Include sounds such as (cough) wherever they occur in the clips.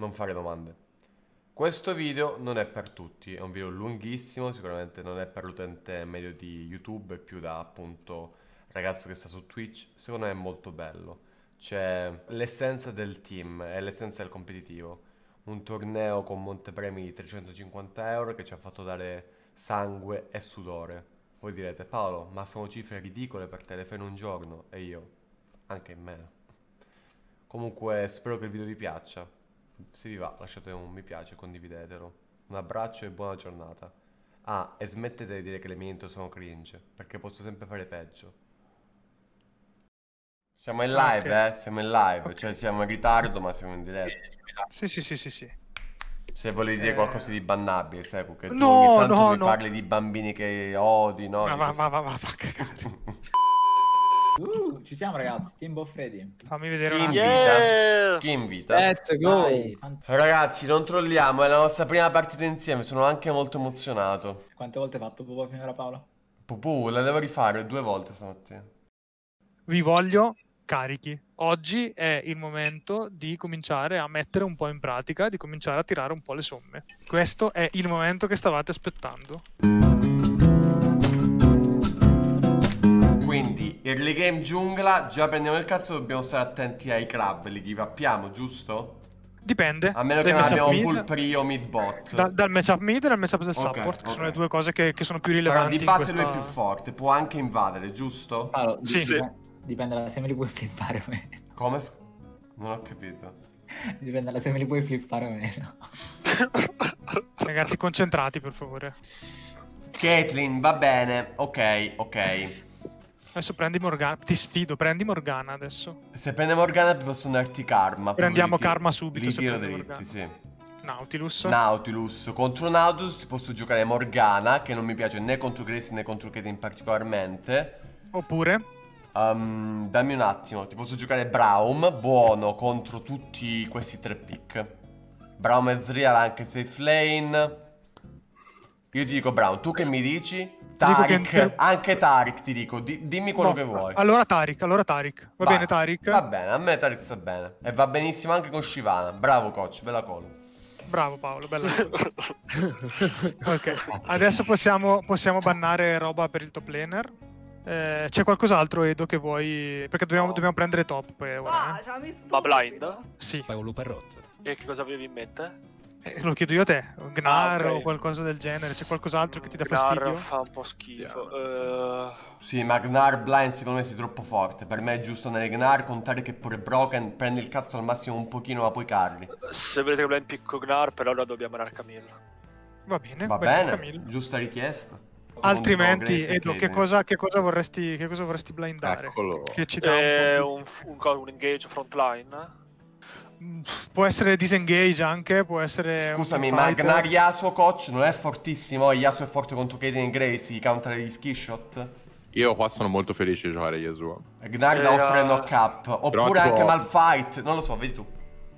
non fare domande. Questo video non è per tutti, è un video lunghissimo, sicuramente non è per l'utente medio di YouTube, è più da appunto ragazzo che sta su Twitch, secondo me è molto bello. C'è l'essenza del team, è l'essenza del competitivo. Un torneo con montepremi di 350 euro che ci ha fatto dare sangue e sudore. Voi direte, Paolo, ma sono cifre ridicole per te, le fai in un giorno? E io, anche in meno. Comunque, spero che il video vi piaccia. Se vi va, lasciate un mi piace, condividetelo. Un abbraccio e buona giornata. Ah, e smettete di dire che le mie intro sono cringe, perché posso sempre fare peggio. Siamo in live, Ok. eh? Siamo in live, Ok. cioè siamo in ritardo, ma siamo in diretta. Sì, sì, sì, sì, sì. Se volevi dire Eh. qualcosa di bannabile, sai, che tu No, ogni tanto no, mi no. parli di bambini che odi, no? Ma va, va, va, va, va cagare. (laughs) Uh, ci siamo ragazzi, Team Boff Ready. Fammi vedere Chi un invita? attimo. Yeah! Chi invita? Let's go. Vai, Ragazzi, non trolliamo, è la nostra prima partita insieme, sono anche molto emozionato. Quante volte hai fatto Bobo finora Paolo? Pupù, la devo rifare due volte stamattina. Vi voglio carichi. Oggi è il momento di cominciare a mettere un po' in pratica, di cominciare a tirare un po' le somme. Questo è il momento che stavate aspettando. Quindi, early game giungla, già prendiamo il cazzo, dobbiamo stare attenti ai crab, li give uppiamo, giusto? Dipende. A meno che non abbiamo mid, full prio mid bot. da- dal matchup mid e dal matchup del Ok, support, che sono le due cose che, che sono più Però rilevanti. di in base lui questa- è più forte, può anche invadere, giusto? Paolo, di- Sì. dipende, dalla se me li puoi flippare o meno. Come? Non ho capito. Dipende dalla se me li puoi flippare o meno. (laughs) Ragazzi, concentrati per favore. Caitlyn, va bene, ok, ok. Adesso prendi Morgana. Ti sfido, prendi Morgana adesso. Se prende Morgana posso darti karma. Prendiamo karma subito Li tiro dritti, sì. Nautilus. Nautilus. Contro Nautilus ti posso giocare Morgana, che non mi piace né contro Grace né contro Kate in particolarmente. Oppure Um, dammi un attimo, ti posso giocare Braum, buono, contro tutti questi tre pick. Braum e Zrial anche safe lane. Io ti dico Braum, tu che mi dici? Tarik, che- anche Tarik ti dico, di- dimmi quello No, che vuoi. Allora Tarik, allora Tarik. Va Vai. bene Tarik? Va bene, a me Tarik sta bene. E va benissimo anche con Shivana. Bravo coach, bella call. Bravo Paolo, bella. (laughs) ok, adesso possiamo, possiamo bannare roba per il top laner. Eh, c'è qualcos'altro Edo che vuoi... Perché dobbiamo, No. dobbiamo prendere top poi ora. Ah, eh. Ma tutto, blind? Sì, Paolo Parrotto. E che cosa avevi in mente? Eh, lo chiedo io a te. Gnar Ah, ok. o qualcosa del genere. C'è qualcos'altro che ti dà Gnar fastidio? fa un po' schifo. Eh, Sì, ma Gnar Blind secondo me sei troppo forte. Per me è giusto andare Gnar, contare che pure Broken prende il cazzo al massimo un pochino, ma poi carri. se volete che blind picco Gnar, per ora dobbiamo andare a Camille. Va bene, Va bene, Camille. giusta richiesta. Altrimenti, Edo, che cosa, che cosa vorresti, che cosa vorresti blindare? Eccolo. Che ci dà Eh, un un, un engage frontline. Può essere disengage anche, può essere... Scusami, ma. Gnar Yasuo coach non è fortissimo? Yasuo è forte contro Kaden e Grace, i counter gli ski shot? Io qua sono molto felice di giocare Yasuo. Gnar da Eh, offre uh, knock up. Oppure tipo- anche Malfight, non lo so, vedi tu.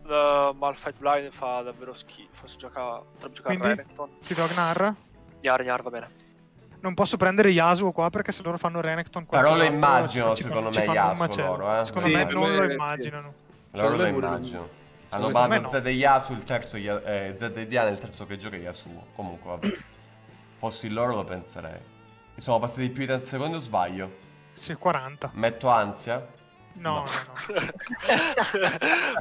Uh, Malfight blind fa davvero schifo. Si gioca. Potrebbe giocare Quindi? Renekton. Ti do Gnar? Gnar, Gnar va bene. Non posso prendere Yasuo qua perché se loro fanno Renekton Però lo immagino, secondo me, Yasuo loro, eh. Secondo Sì, me non lo sì. immaginano. Loro lo immagino. Hanno e Yasuo, il terzo eh, Diana, il terzo che gioca è Yasuo. Comunque, vabbè. (coughs) Fossi loro lo penserei. Mi sono passati più di 30 secondi o sbaglio? Sì, 40. Metto ansia? No, No. no, no.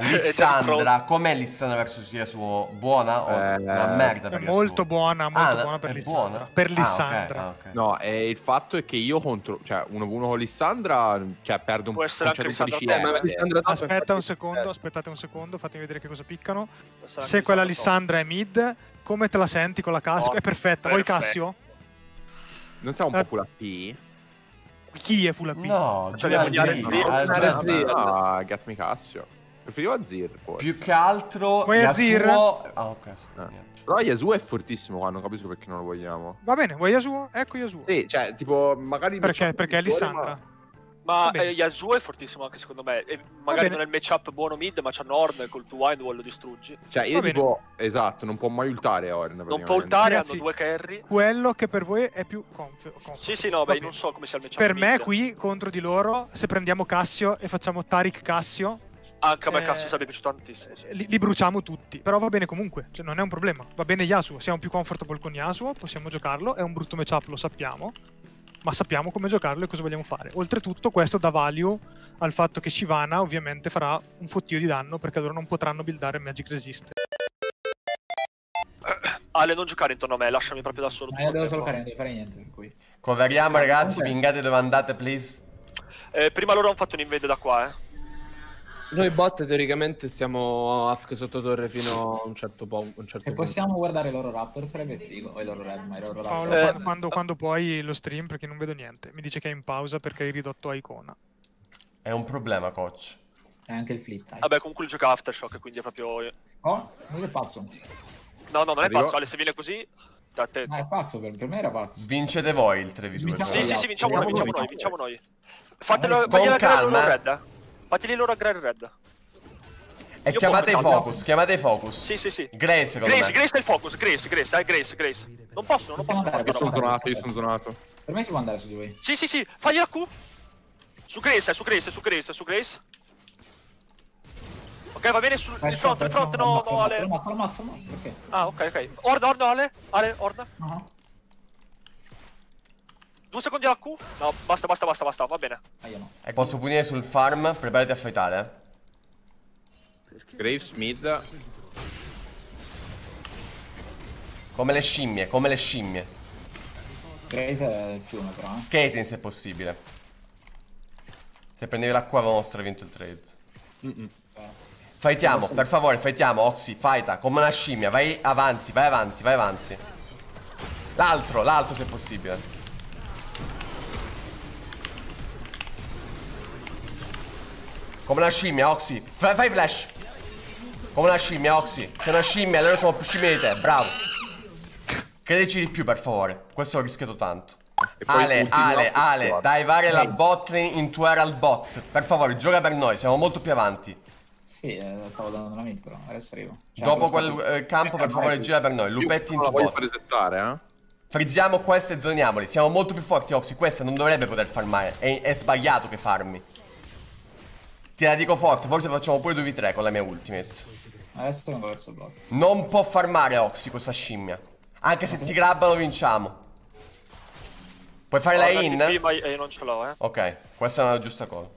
(laughs) (laughs) Lissandra, com'è Lissandra versus Yasuo? Buona o Eh, una merda È per Yasuo? molto buona, molto Ah, buona per Lissandra. buona? Per Ah, Lissandra. ah, ok. No, e il fatto è che io contro, cioè, 1v1 con Lissandra, cioè, perdo un Può essere un anche tipo di Lissandra CS. top, Aspetta un secondo, eh. aspettate un secondo, fatemi vedere che cosa piccano. Se quella Lissandra è mid, come te la senti con la Cassio? Oh, è perfetta. Vuoi. Cassio? Non sei un Eh. po' full AP? Chi è full AP? No, Cioè. Ah, Get Me Cassio. Preferivo Azir, forse. Più che altro Vuoi Azir? Yasuo... Ah, ok, Eh. Però Yasuo è fortissimo qua, non capisco perché non lo vogliamo. Va bene, vuoi Yasuo? Ecco Yasuo. Sì, cioè, tipo, magari... Perché? matchup Perché è migliore, Lissandra. ma- Ma eh, Yasuo è fortissimo anche secondo me. E magari non è il matchup buono mid, ma c'ha Norn col tuo Wind Wall lo distruggi. Cioè, io tipo... Esatto, non può mai ultare Orn, Non può ultare, Ragazzi, hanno due carry. Quello che per voi è più conf-. Sì, sì, no, beh, non so come sia il matchup Per me mid. qui contro di loro, se prendiamo Cassio e facciamo Tarik Cassio, Anche a me Eh, cazzo sarebbe piaciuto tantissimo. li, li bruciamo tutti. Però va bene comunque, cioè non è un problema. Va bene Yasuo, siamo più comfortable con Yasuo, possiamo giocarlo, è un brutto matchup, lo sappiamo. Ma sappiamo come giocarlo e cosa vogliamo fare. Oltretutto, questo dà value al fatto che Shivana ovviamente farà un fottio di danno perché loro non potranno buildare Magic Resist. Ale, non giocare intorno a me, lasciami proprio da solo. Io devo solo fare, non devo fare niente. Coveriamo ragazzi, pingate dove andate, please. Eh, prima loro hanno fatto un invade da qua, eh. Noi bot teoricamente stiamo AFK sotto torre fino a un certo, po- un certo Se punto. possiamo guardare i loro Raptor sarebbe figo. O i loro Red, ma i loro Paolo, Raptor. Eh, quando, quando, quando puoi lo stream perché non vedo niente. Mi dice che è in pausa perché hai ridotto a icona. È un problema, coach. E anche il flit, dai. Vabbè, comunque lui gioca Aftershock, quindi è proprio... Oh, lui è pazzo. No, no, non è Arrivo. pazzo, Ale, se viene così... Da te. Ma è pazzo, per, per me era pazzo. Vincete voi il 3v2. Vinciamo Sì, sì, sì, vinciamo noi, vinciamo noi, vinciamo noi. Fatelo, Con calma. red. Fategli loro creare red. E Io chiamate i posso- focus, chiamate i focus. Sì, sì, sì. Grace, secondo Grace, me. Grace è il focus, Grace, Grace, eh, Grace, Grace. Non possono, non. Possiamo andare, Io sono zonato, io sono zonato. Per me si può andare su di voi. Sì, sì, sì, fagli la Q. Su Grace, eh, su Grace, su Grace, su Grace. Ok, va bene, sul il front, il front, no, no, Ale. Ok. Ah, ok, ok. Orda, orda, Ale. Ale, orda. Ah, Due secondi alla Q. No, basta, basta, basta, basta, va bene. ah, io no. E posso punire sul farm, preparati a fightare. Graves mid. Come le scimmie, come le scimmie. Grace è il fiume, però, eh. Caitlyn se possibile. Se prendevi l'acqua vostra hai vinto il trade. Fightiamo, per favore, fightiamo, Oxy, fighta, come una scimmia, vai avanti, vai avanti, vai avanti. L'altro, l'altro se possibile. Come una scimmia, Oxy. Fai, fai flash. Come una scimmia, Oxy. Sei una scimmia, allora sono più scimmie di te, bravo. Credici di più, per favore. Questo l'ho rischiato tanto. Ale, Ale, Ale, dai vari la bot lane into Herald bot. Per favore, gioca per noi, siamo molto più avanti. Sì, eh, stavo dando la mid, però. Adesso arrivo. Cioè, Dopo quel eh, campo, per favore, gira per noi. Lupetti non la into voglio bot. resettare, eh. Frizziamo queste e zoniamoli. Siamo molto più forti, Oxy. Questa non dovrebbe poter farmare. È, è sbagliato che farmi. Te la dico forte, forse facciamo pure 2v3 con la mia ultimate. Adesso vengo verso il bot. Non può farmare Oxy questa scimmia. Anche se si grabbano vinciamo. Puoi fare la Orda in? TP, ma io non ce l'ho, eh. Ok, questa è una giusta call.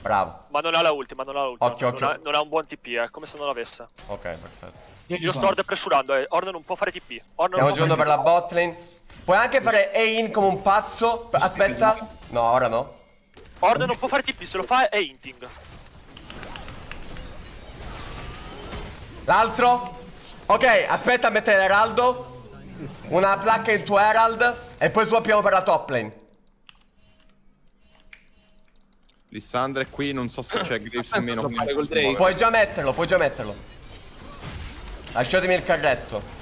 Bravo. Ma non ha la ultima, non ha la ultima. Occhio, non, occhio. Ha, non ha un buon TP, eh. Come se non l'avesse. Ok, perfetto. Io, sto Orda pressurando, eh. Orda non può fare TP. Orda Stiamo non giocando per la bot lane. Puoi anche fare A-in come un pazzo. Aspetta. No, ora no. TP. Orda non può fare TP, se lo fa è hinting. L'altro. Ok, aspetta a mettere l'Heraldo. Una placca in tuo Herald. E poi swappiamo per la top lane. Lissandra è qui, non so se c'è Graves o meno. Puoi già metterlo, puoi già metterlo. Lasciatemi il carretto.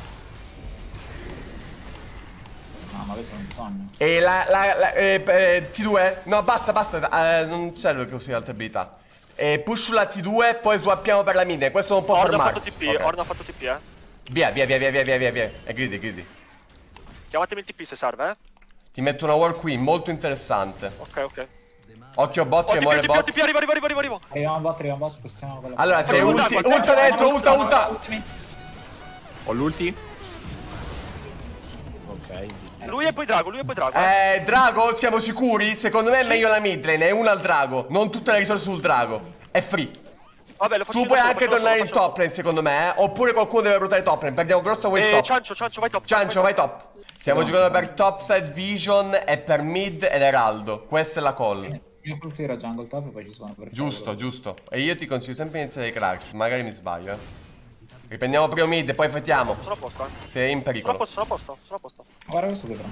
Ma questo è un sogno. E la, la, la eh, eh, T2? No, basta, basta. eh, non serve che usi altre abilità. E push sulla T2, poi swappiamo per la mid. Questo non può Orda ha fermare. fatto TP, Ok. Orda ha fatto TP, eh. Via, via, via, via, via, via, via, via. E gridi, gridi. Chiamatemi il TP se serve, eh. Ti metto una wall qui, molto interessante. Ok, ok. Occhio bot Oh, che muore bot. TP, arrivo, arrivo, arrivo, arrivo, arrivo. Arriviamo a bot, arriviamo a bot, possiamo con la Allora, se Facciamo ulti, ulta dentro, ulta, ulta. Ho l'ulti? Ok. Lui e poi Drago, lui e poi Drago. eh. Eh, Drago, siamo sicuri? Secondo me è meglio la mid lane, è una al Drago. Non tutte le risorse sul Drago. È free. Vabbè, lo faccio Tu puoi solo, anche tornare solo, in top lane, secondo me, eh? Oppure qualcuno deve ruotare top lane. Perdiamo grossa solo. Eh, top. Ciancio, Ciancio, vai top. Ciancio, vai top. top. Stiamo giocando per topside vision e per mid ed heraldo. Questa è la call. Io preferiro jungle top e poi ci sono per Giusto, favore. giusto. E io ti consiglio sempre di iniziare i cracks. Magari mi sbaglio, eh. Riprendiamo primo mid e poi fettiamo. Sono a posto, eh. Se è in Sono a pericolo. posto, sono a posto, sono a posto. Guarda questo qui però.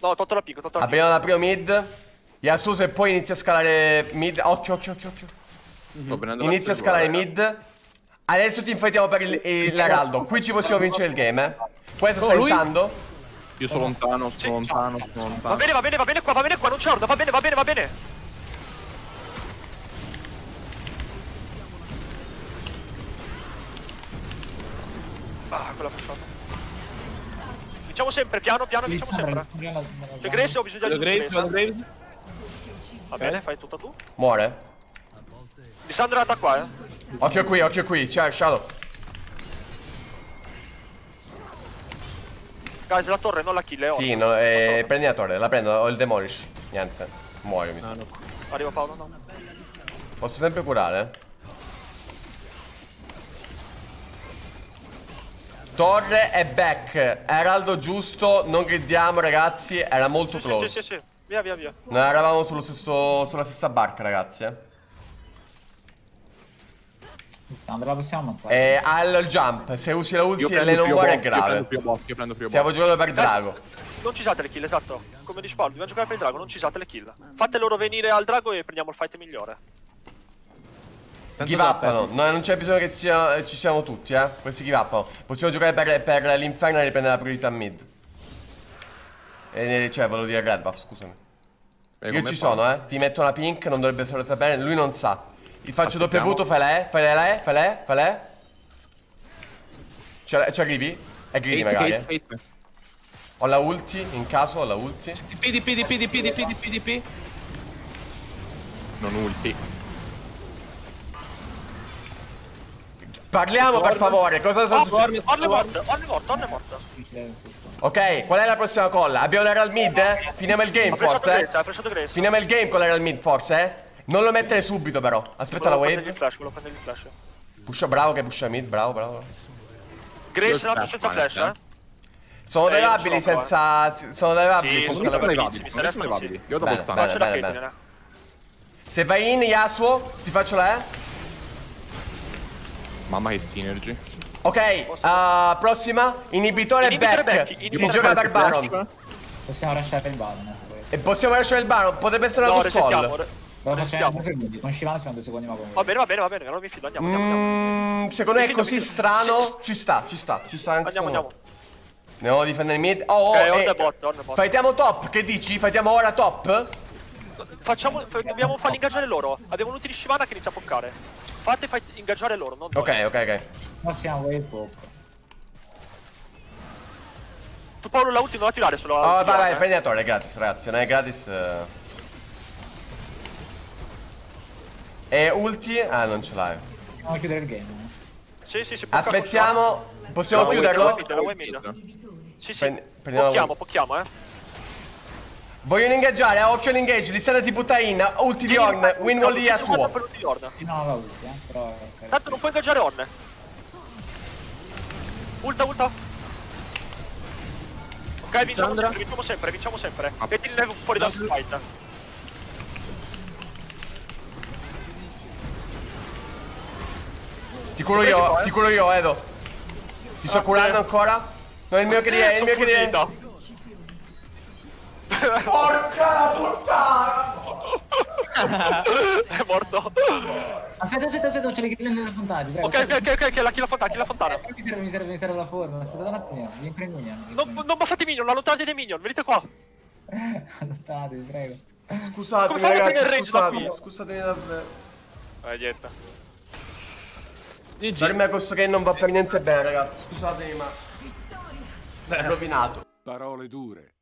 No, ho tolto la pico, ho tolto la pico. Apriamo la prima mid. Yasuo e poi inizia a scalare mid. Occhio, occhio, occhio, occhio. Prendendo la Inizia a scalare raga. mid. Adesso ti infettiamo per il- il- l'Heraldo. Qui ci possiamo vincere il game, eh. Questo Oh, sta lui? entrando. Io sono lontano, sono lontano, sono Va lontano. bene, va bene, va bene qua, va bene qua, non c'è Orda, va bene, va bene, va bene. Ah, quella passata. Vinciamo sempre, piano, piano, vinciamo sempre. C'è Grace, ho bisogno di Grace. Va bene, fai tutto tu. Muore. Lissandra da qua, eh. Occhio qui, occhio qui, c'è Shadow. Guys, la torre, non la kill, è Sì, no, eh, prendi la torre, la prendo, ho il demolish. Niente, muoio mi sa. No. Arriva Paolo, no. Posso sempre curare? Torre e back. Heraldo giusto, non gridiamo ragazzi, era molto Sì, close. sì, sì, sì. Via, via, via. Non eravamo sullo stesso, sulla stessa barca ragazzi. Eh. La possiamo ammazzare. E ha il jump, se usi la ulti e lei non muore è bot, Io grave. prendo più bot, io prendo più Stiamo giocando per Drago. Non ci usate le kill, esatto. Come dice Paolo, dobbiamo giocare per il drago, non ci usate le kill. Fate loro venire al drago e prendiamo il fight migliore. Tanto Give up, da- no. No, non c'è bisogno che sia- eh, ci siamo tutti, eh. Questi give up. Possiamo giocare per, per l'inferno e riprendere la priorità mid. E, cioè, volevo dire red buff, scusami. Eh, Io ci sono, eh. Ti metto una pink, non dovrebbe solo sapere. Lui non sa. Ti faccio doppio voto, fai lei, fai lei, fai lei, fai lei. Ci ci arrivi? È greedy magari. hate, eh. hate. Ho la ulti, in caso ho la ulti. DP, DP, DP, DP, DP, DP, DP. Non ulti. Parliamo per favore, cosa sta succedendo? Orne morto, Orne morto, Orne morto. Ok, qual è la prossima colla? Abbiamo l'Herald mid, eh? Finiamo il game forse, eh? Finiamo il game con l'Herald mid forse, eh? Non lo mettere subito però. Aspetta la Volevo wave. flash, volevo prendergli il flash. Pusha bravo che pusha mid, bravo, bravo. Grace nato senza flash, eh. Sono Eh, ce l'ho senza... Sono levabili Sì, senza sono la Non sono levabili. Io bene. Caitlyn, eh. Se vai in Yasuo, ti faccio la E. Mamma che synergy. Ok, uh, prossima. Inibitore Inibitore back. back, Si gioca back, per Baron. flash. Possiamo lasciare il Baron. eh. E possiamo lasciare il Baron. Potrebbe essere una No, good resettiamo. call. re- Lo facciamo. Con Shivana siamo due secondi ma con Va bene, va bene, va bene, allora mi fido, andiamo, andiamo, andiamo. Mm, secondo me è così strano. Sì, Ci sta, ci sta, ci sta anche Andiamo, andiamo. Andiamo a difendere il mid. Oh, oh, Ok, eh, on the bot, on the bot. Fightiamo top, che dici? Fightiamo ora top? Facciamo, dobbiamo farli ingaggiare loro. Abbiamo un ulti di Shivana che inizia a poccare. Fate fight, ingaggiare loro, non noi. Ok, ok, ok. No, siamo wave poco. Tu Paolo la ulti non la tirare solo Oh, vai, vai, eh. prendi la torre, è gratis, ragazzi. Non è gratis. eh. E ulti? Ah, non ce l'hai. Possiamo chiudere il game. Sì, sì, sì, Aspettiamo. Possiamo vuoi- chiuderlo? Sì, sì. Prendi- prendiamo Pocchiamo, pocchiamo, eh. Vogliono ingaggiare, eh, occhio all'engage. Lissana ti butta in. Ulti di Horn, win wall di Yasuo. Di no, la ulti, eh. Però... ok. Tanto non puoi ingaggiare Horn. Ulta, ulta. Ok, vinciamo sempre, vinciamo sempre, vinciamo sempre. Ah. Metti il level fuori dal fight. Ti curo io, può, eh? ti curo io, Edo. Ti sto Ah, curando ancora? No, è il mio che è il mio che Porca puttana! È morto. Aspetta, aspetta, aspetta, non c'è le kill nelle fontanelle, prego. Ok, ok, ok, ok, la kill la fontana, kill la fontana. Eh, Mi serve, mi serve, mi serve la forma. Aspetta un attimo, vieni con i minion. Non, non buffate i minion, allontanate dei minion, venite qua. (laughs) Allontanatevi, prego. Scusatemi ragazzi, da scusatemi, scusatemi davvero. Niente. GG. Per me questo game non va per niente bene ragazzi, scusatemi ma... È rovinato. Parole dure.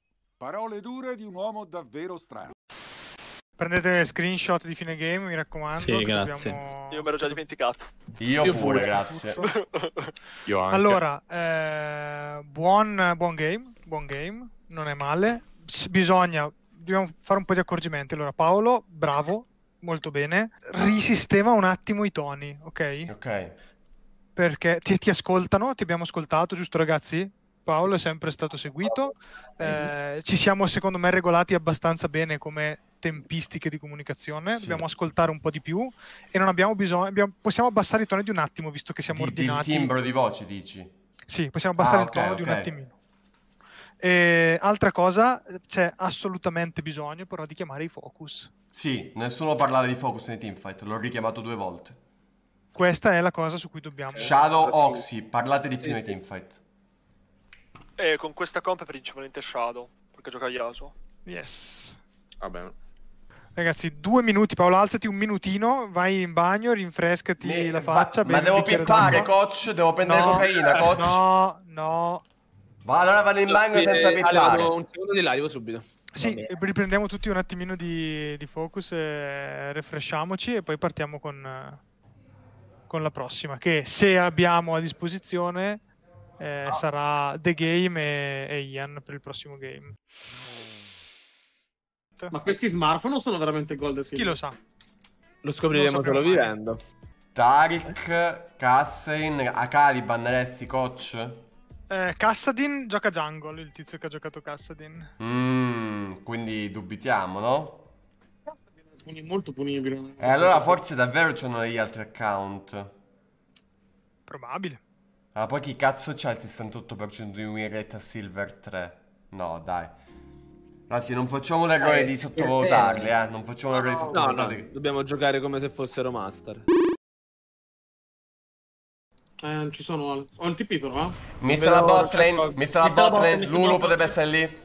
Parole dure di un uomo davvero strano. Prendete screenshot di fine game, mi raccomando. Sì, grazie. dobbiamo- Io mi ero già dimenticato. Io, Io pure, pure. grazie. (laughs) Io anche. Allora, eh, buon, buon game, buon game, non è male. Bisogna, dobbiamo fare un po' di accorgimenti. Allora, Paolo, bravo, molto bene. Risistema un attimo i toni, ok? Ok. Perché ti, ti ascoltano, ti abbiamo ascoltato, giusto ragazzi? Paolo è sempre stato seguito. Eh, ci siamo, secondo me, regolati abbastanza bene come tempistiche di comunicazione. Sì. Dobbiamo ascoltare un po' di più e non abbiamo bisogno. abbiamo- possiamo abbassare i toni di un attimo, visto che siamo Di, di ordinati. timbro di voce dici? Sì, possiamo abbassare Ah, il tono ok, di un attimino. E, altra cosa, c'è assolutamente bisogno però di chiamare i focus. Sì, nessuno parlava di focus nei teamfight, l'ho richiamato due volte. Questa è la cosa su cui dobbiamo... Shadow, Oxy, parlate di più Sì, nei sì. teamfight. E con questa comp è principalmente Shadow, perché gioca Yasuo. Yes. Va bene. Ragazzi, due minuti, Paolo, alzati un minutino, vai in bagno, rinfrescati Mi- la fa- faccia. ma devo pippare, coach? Devo prendere cocaina, coach? No, no. Va, allora vado in bagno senza Eh, pippare. un secondo di là, arrivo subito. Sì, riprendiamo tutti un attimino di, di focus, e refresciamoci e poi partiamo con, eh, con la prossima, che se abbiamo a disposizione eh, sarà The Game e, e Ian per il prossimo game. Ma questi smartphone sono veramente gold Chi lo sa? Lo scopriremo solo vivendo. Tarik, Kassein, Akaliban, Alessi, coach. Eh, Kassadin gioca jungle, il tizio che ha giocato Kassadin. Mm, quindi dubitiamo, no? Quindi molto punibile. E allora forse davvero c'hanno degli altri account. Probabile. Ma poi chi cazzo c'ha il 68% di win rate a Silver 3? No, dai. Ragazzi, non facciamo l'errore Eh, di sottovalutarli, eh. Non facciamo l'errore di No, no, sottovalutarli. dobbiamo giocare come se fossero master. Eh, non ci sono. Ho il TP però, eh. Missa la bot lane, missa la bot lane, Lulu potrebbe essere lì.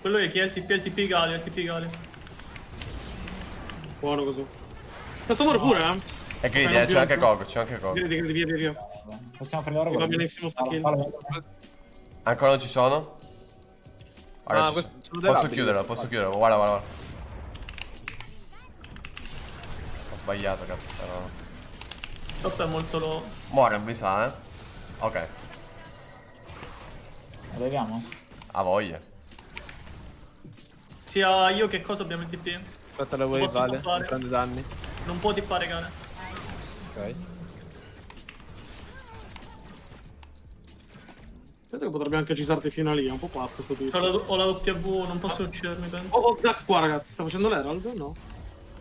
Quello è chi è il TP, il TP Galio, il TP Galio. Buono così. Questo muore pure, eh. E eh, più- c'è anche Coco, c'è anche Coco. Credi, via, via, via. Possiamo fare loro Va benissimo sta kill. Ancora non ci sono? Guarda, Ah, ci- questo- sono posso chiuderlo, posso chiuderlo, guarda, guarda, guarda. Ho sbagliato, cazzo. No. Top è molto low. Muore, mi sa, eh. Ok, Lo leviamo? ha voglia. Sia io che cosa abbiamo il TP. Aspetta la wave, vale. Non prende danni. Non può tippare cane. Ok. Sento che potrebbe anche cisarti fino a lì, è un po' pazzo sto Ho tizio. la, ho la W, non posso uccidermi, penso. Oh, oh, da qua ragazzi, sta facendo l'Herald? No.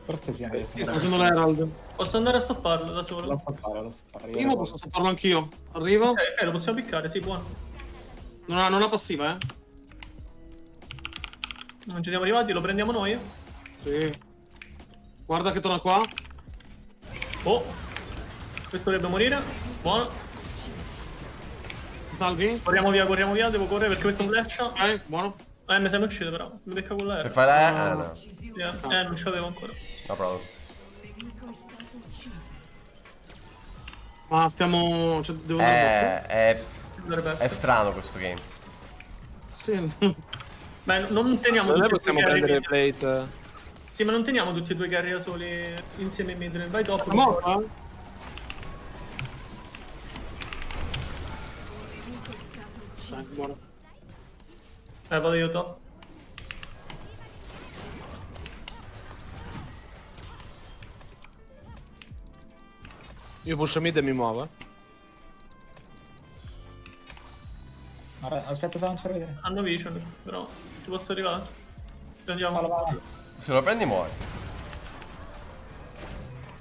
Forse sì, anche Sì, sta facendo l'Herald. Posso andare a stopparlo da solo? Lo sto fare, lo sto fare. Io lo- posso stopparlo anch'io. Arrivo. Ok, ok, lo possiamo piccare, sì, buono. Non ha, non ha passiva, eh. Non ci siamo arrivati, lo prendiamo noi. Sì. Guarda che torna qua. Oh. Questo dovrebbe morire. Buono. Ti salvi? Corriamo via, corriamo via, devo correre perché questo è un flash. Ok, buono. Eh, mi sa mi uccide però. Mi becca con Se l'aereo. fai la... Ah, no. Yeah. Eh, non ce l'avevo ancora. No, proprio. Ma stiamo... Cioè, devo andare È, è, Dovrebbe è strano questo game. Sì. Beh, non teniamo Noi possiamo prendere carry. plate. Sì, ma non teniamo tutti e due i carry da soli insieme in mid. Vai dopo. È morta? Dai, buono. Eh, vado io top. Io push mid e mi muovo. eh. Aspetta, fammi far vedere. Hanno vision, però ci posso arrivare. Ci andiamo. Fallo, fallo. Se lo prendi muori.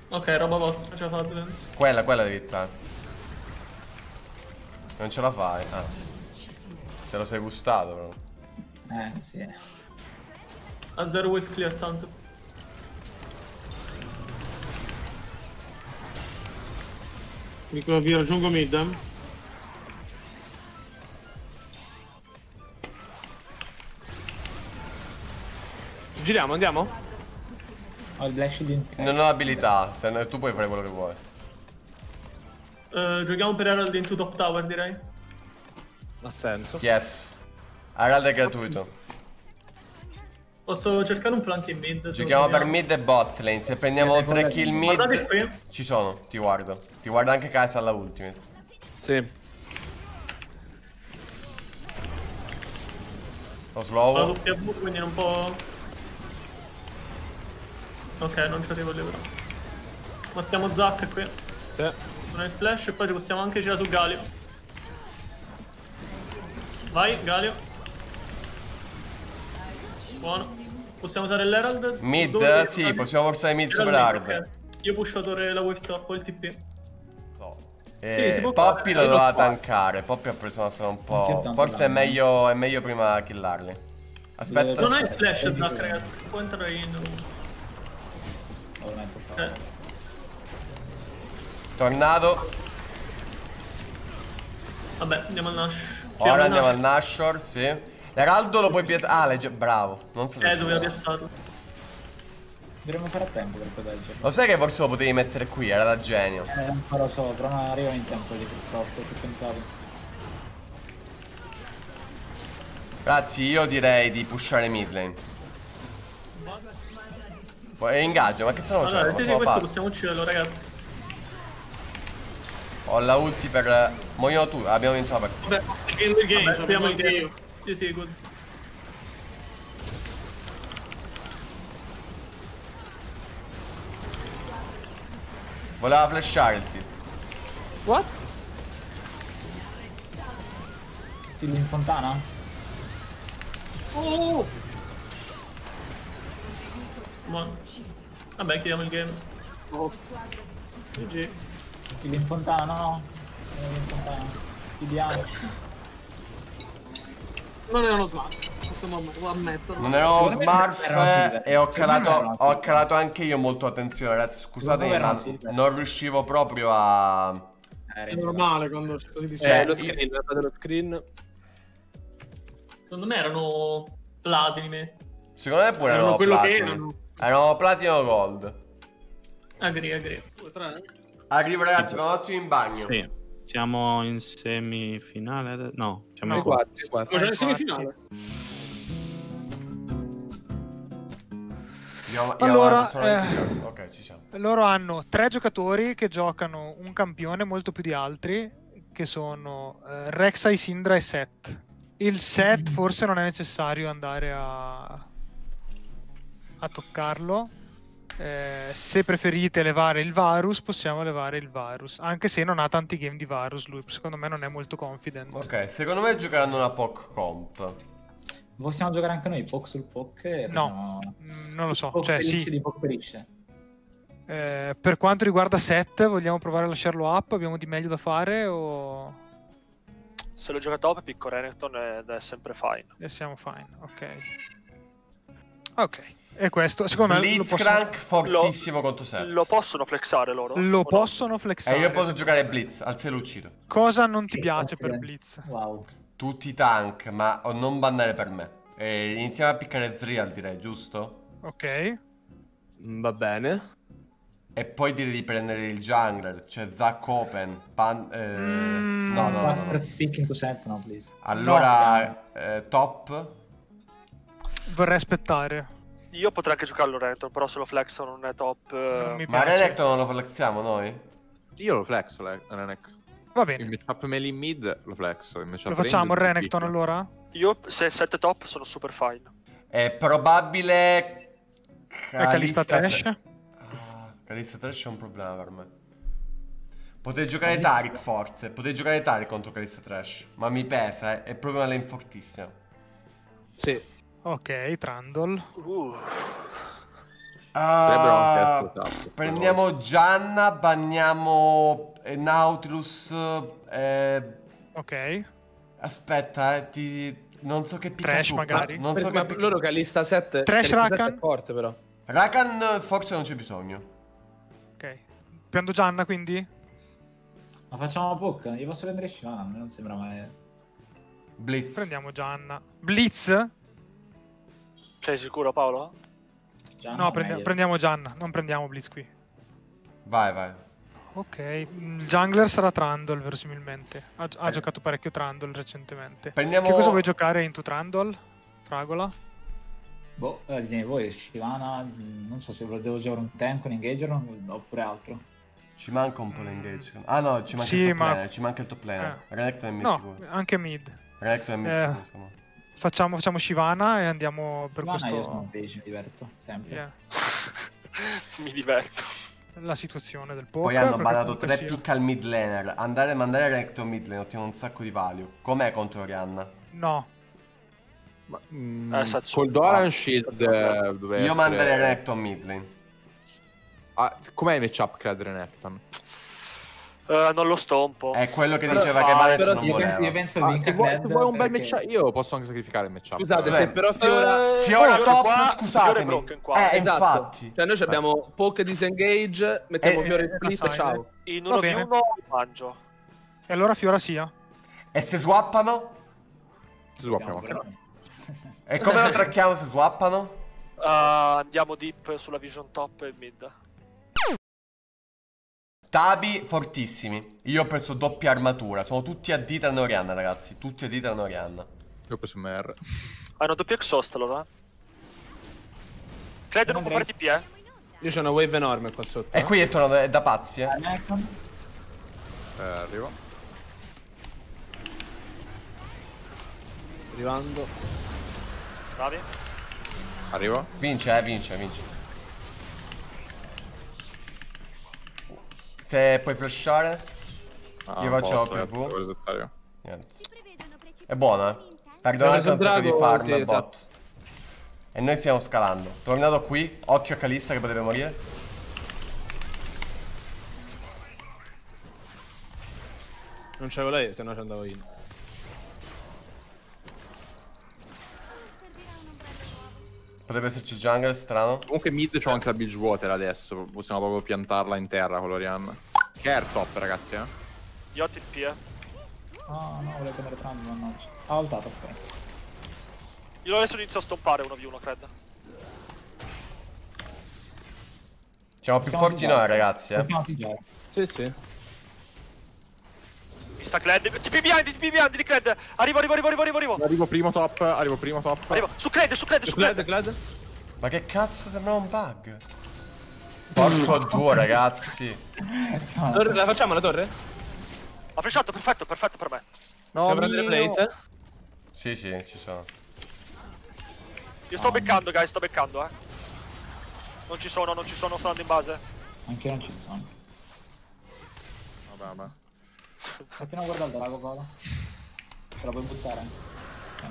Ok, roba vostra, ce la. Quella, quella devi hittare. Non ce la fai. Ah. Te lo sei gustato, però. Eh, sì. A zero wave clear tanto. Dico, vi raggiungo mid. eh. Giriamo, andiamo? Ho il in sé. Non ho abilità, se no- tu puoi fare quello che vuoi. Eh, giochiamo per Herald into top tower, direi. Ha senso. Yes. Herald è gratuito. Posso cercare un flank in mid. Giochiamo per mid e bot lane. Se prendiamo 3 kill Guardate mid... qui. Ci sono, ti guardo. Ti guarda anche Kai'Sa alla ultimate. Sì. Lo Ho slow. la W, quindi non può... Ok, non ci arrivo lì però. Mazziamo Zac qui. Sì. Con il flash e poi ci possiamo anche girare su Galio. Vai, Galio. Buono. Possiamo usare l'Herald? Mid, Dove- sì, possiamo forzare mid Herald super mid, hard. ok. Io pusho la wave top o il TP. Sì, Eh, può Poppy fare, lo doveva tankare. Poppy ha preso una strada un po'. Forse è meglio, è meglio prima killarli. Aspetta. Non ha il flash Vedi Zac, che- ragazzi. Può entrare in... Eh. Tornado. Vabbè, andiamo al Nash. Ora Piano andiamo al Nash. Nashor, sì. L'Eraldo lo puoi piazzare. Ah, legge... bravo. Non so se Eh, ci doveva sono. piazzarlo. Dovremmo fare a tempo per proteggerlo. Lo sai che forse lo potevi mettere qui, era da genio. Eh, un po' lo so, però non arriva in tempo lì purtroppo, che pensavi. Ragazzi, io direi di pushare mid lane. Poi ingaggio, ma che sono Allora, c'è? vedete sono questo possiamo ucciderlo, ragazzi. Ho la ulti per... Muoiono tu, abbiamo vinto la partita. Vabbè, game, game, Vabbè, abbiamo il il game. Sì, sì, good. Voleva flashare il tizio. What? Tilli in fontana? Oh! Ma... Vabbè, chiediamo il game. oh. GG. Tilli in fontana, no? Tilli in fontana. Chiudiamo. Non erano smart, possiamo am- ammetterlo. Non ero me smurf silver. e ho calato, ho calato anche io molto attenzione ragazzi. Me ma non riuscivo proprio a... Eh, È normale quando così Cioè, Eh, lo screen, guardate lo screen. Secondo me erano platini. Secondo me pure Erano erano quello che platino. erano. Erano platino gold. Due, tre. Arrivo ragazzi, vado un attimo in bagno. Sì, siamo in semifinale. No, siamo I in quarti, c'è in semifinale. Io, io Allora, eh, ritirato. Ok, ci siamo. Loro hanno tre giocatori che giocano un campione molto più di altri, che sono eh, Rek'Sai, Syndra e Set. Il Set forse non è necessario andare a, a toccarlo. Eh, se preferite levare il Varus, possiamo levare il Varus. Anche se non ha tanti game di Varus, lui secondo me non è molto confident. Ok, secondo me giocheranno una POC comp. Possiamo giocare anche noi POC sul POC? e No, facciamo- Mm, non lo so. POC Cioè, sì, di POC perisce. Eh, per quanto riguarda Set, vogliamo provare a lasciarlo up? Abbiamo di meglio da fare o Se lo gioca top, picco Renekton ed è sempre fine. e siamo fine? Ok. Ok. E questo, secondo me, lo possono, Blitzcrank fortissimo contro Set. Lo possono flexare loro? lo O no? possono E flexare. Eh, io posso giocare Blitz, al se lo uccido. Cosa non ti Che piace per. Blitz? Wow. Tutti i tank, ma non bannare per me. E iniziamo a piccare Zreal direi, giusto? Ok. Mm, Va bene. E poi direi di prendere il jungler, cioè Zack Open, Pan... eh, Mm. No, no, no, no. No, please. Allora, eh, top. Vorrei aspettare. Io potrei anche giocarlo Renekton, però se lo flexano non è top. eh, Non mi Ma. Renekton non lo flexiamo noi? Io lo flexo, le- Renek. Va Il bene. matchup melee in mid lo flexo. Il Lo facciamo il Renekton allora? Io se 7 top sono super fine. È probabile... E Calista Trash? Ah, Calista Trash è un problema per me. Potete giocare Tarik forse, potete giocare Tarik contro Calista Trash, ma mi pesa, eh. è proprio una lane fortissima. Sì. Ok, Trundle. Uh, Ah, tappo, prendiamo Gianna, banniamo eh, Nautilus. eh, Ok. aspetta, eh, ti... non so che picca Trash magari? Non so Ma che loro Calista 7 Trash Calista 7 Rakan? forte però. Rakan eh, forse non c'è bisogno. Ok. Prendo Gianna quindi? Ma facciamo POC? Io posso prendere me non sembra male. Blitz. Prendiamo Gianna. Blitz? Sei sicuro Paolo? Già, No, prende- meglio. prendiamo Gianna. Non prendiamo Blitz qui. Vai, vai. Ok, il jungler sarà Trundle verosimilmente. Ha, ha Eh. giocato parecchio Trundle recentemente. Prendiamo... Che cosa vuoi giocare into Trundle? Fragola? Boh, eh, dite voi, Shivana, mh, non so se lo devo giocare un tank, un engager o- oppure altro. Ci manca un po' l'engage. Ah no, ci manca Sì, il top ma- laner, ci manca il top laner. Eh. Renekton è mid No, sicuro. anche mid. Renekton è mid Eh. sicuro. Facciamo, facciamo Shivana e andiamo per Shivana io sono questo... page, mi diverto, sempre. Yeah. (laughs) Mi diverto. La situazione del poker. Poi hanno badato tre sia- pick al mid laner. Andare a mandare Renekton mid lane ottiene un sacco di value. Com'è contro Orianna? No, Ma, mm, Eh, Satsu. col Doran Shield eh, Io essere... manderei Renekton mid lane. Ah, com'è il matchup Cred Renekton? Eh, non lo stompo. È quello che Però diceva fa- che Valens però non Io voleva. penso, io penso Ah, se, vuoi, se vuoi un bel perché- matchup, io posso anche sacrificare il matchup. Scusate, se però Fiora... Eh, Fiora Fiora top, qua, scusatemi. qua. Eh, esatto. infatti. Cioè noi ci abbiamo poke disengage, mettiamo Eh, Fiora in eh, split, ciao. In uno di bene. uno mangio. e allora Fiora sia. E se swappano? Swappiamo però- E come lo (laughs) tracchiamo se swappano? Ah, andiamo deep sulla vision top e mid. Tabi fortissimi. Io ho preso doppia armatura. Sono tutti a D tranne Orianna, ragazzi. Tutti a D tranne Orianna. Io ho preso MR. Hanno doppio exhaust loro, eh. Credo non può fare TP, eh. Io c'ho una wave enorme qua sotto. E qui il tornado è da pazzi, eh. Eh, arrivo. Arrivando. Bravi. Arrivo. Vince, eh, vince, vince. Se puoi flashare. Ah, Io faccio PV. Niente. È buona, eh. Preso un sacco di farm sì, bot. esatto. E noi stiamo scalando. Tornato qui. Occhio a Calista che potrebbe morire. Non c'avevo lei, se no ci andavo io. Potrebbe esserci jungle, strano. Comunque mid c'ho anche la Bilge Water adesso. Possiamo proprio piantarla in terra con l'Orianna. Che è air top, ragazzi, eh. Io ho TP, eh. Ah, no, volevo tenere tramite, mannaggia. Ha ultato, ok. Io adesso inizio a stompare 1v1, credo. Siamo più Possiamo forti noi, ragazzi, eh. Sì, sì. Mi sta Kled. TP behind, TP behind di Kled. Arrivo, arrivo, arrivo, arrivo, arrivo, arrivo. Arrivo primo top, arrivo primo top. Arrivo. Su Kled, su Kled, su Kled. glad. Ma che cazzo sembra un bug? Porco due, ragazzi. Torre- la facciamo la torre? Ha flashato, perfetto, perfetto per me. No, Se prendere mio. plate. Sì, sì, ci sono. Io sto beccando, guys, sto beccando, eh. Non ci sono, non ci sono, sto andando in base. Anche io non ci sono. Vabbè, vabbè. Fatti una guarda al drago, Cola. Ce la puoi buttare? No.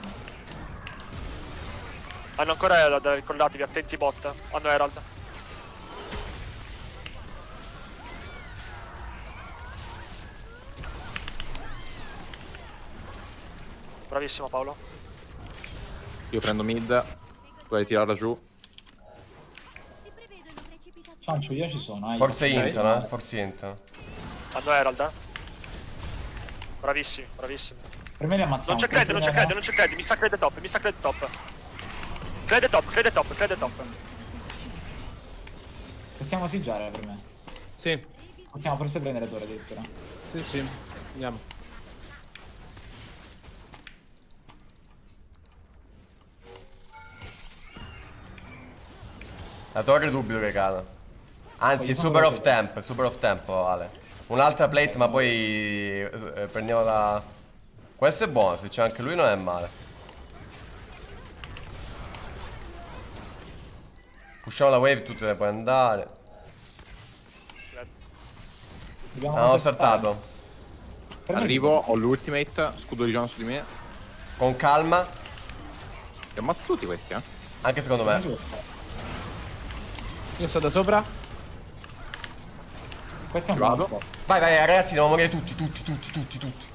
Hanno ancora Herald, ricordatevi, attenti bot. Hanno Herald. Bravissimo Paolo. Io prendo mid. Vuoi tirarla giù? Ciancio, io ci sono. Forse Io- Inton, eh. Forse Inton. Hanno Herald, eh. Bravissimi, bravissimi. Per me li ammazziamo. Non c'è crede, non c'è crede, non c'è crede. Mi sa crede top, mi sa crede top. Crede top, crede top, crede top. Possiamo siggiare per me. Sì, Possiamo forse prendere torre addirittura. sì, sì. Andiamo. La torre dubito che cada. Anzi, super off temp, super off tempo, Ale. Un'altra plate, ma poi eh, prendiamo la... Questo è buono, se c'è anche lui non è male. Pushiamo la wave, tu te ne puoi andare. Dobbiamo Hanno aspettare. saltato. Arrivo, ho l'ultimate. Scudo di John su di me. Con calma, Li ammazzo tutti questi, eh. anche secondo me. Io sto da sopra. Questo è un vado. Vai, vai, ragazzi, dobbiamo morire tutti, tutti, tutti, tutti, tutti.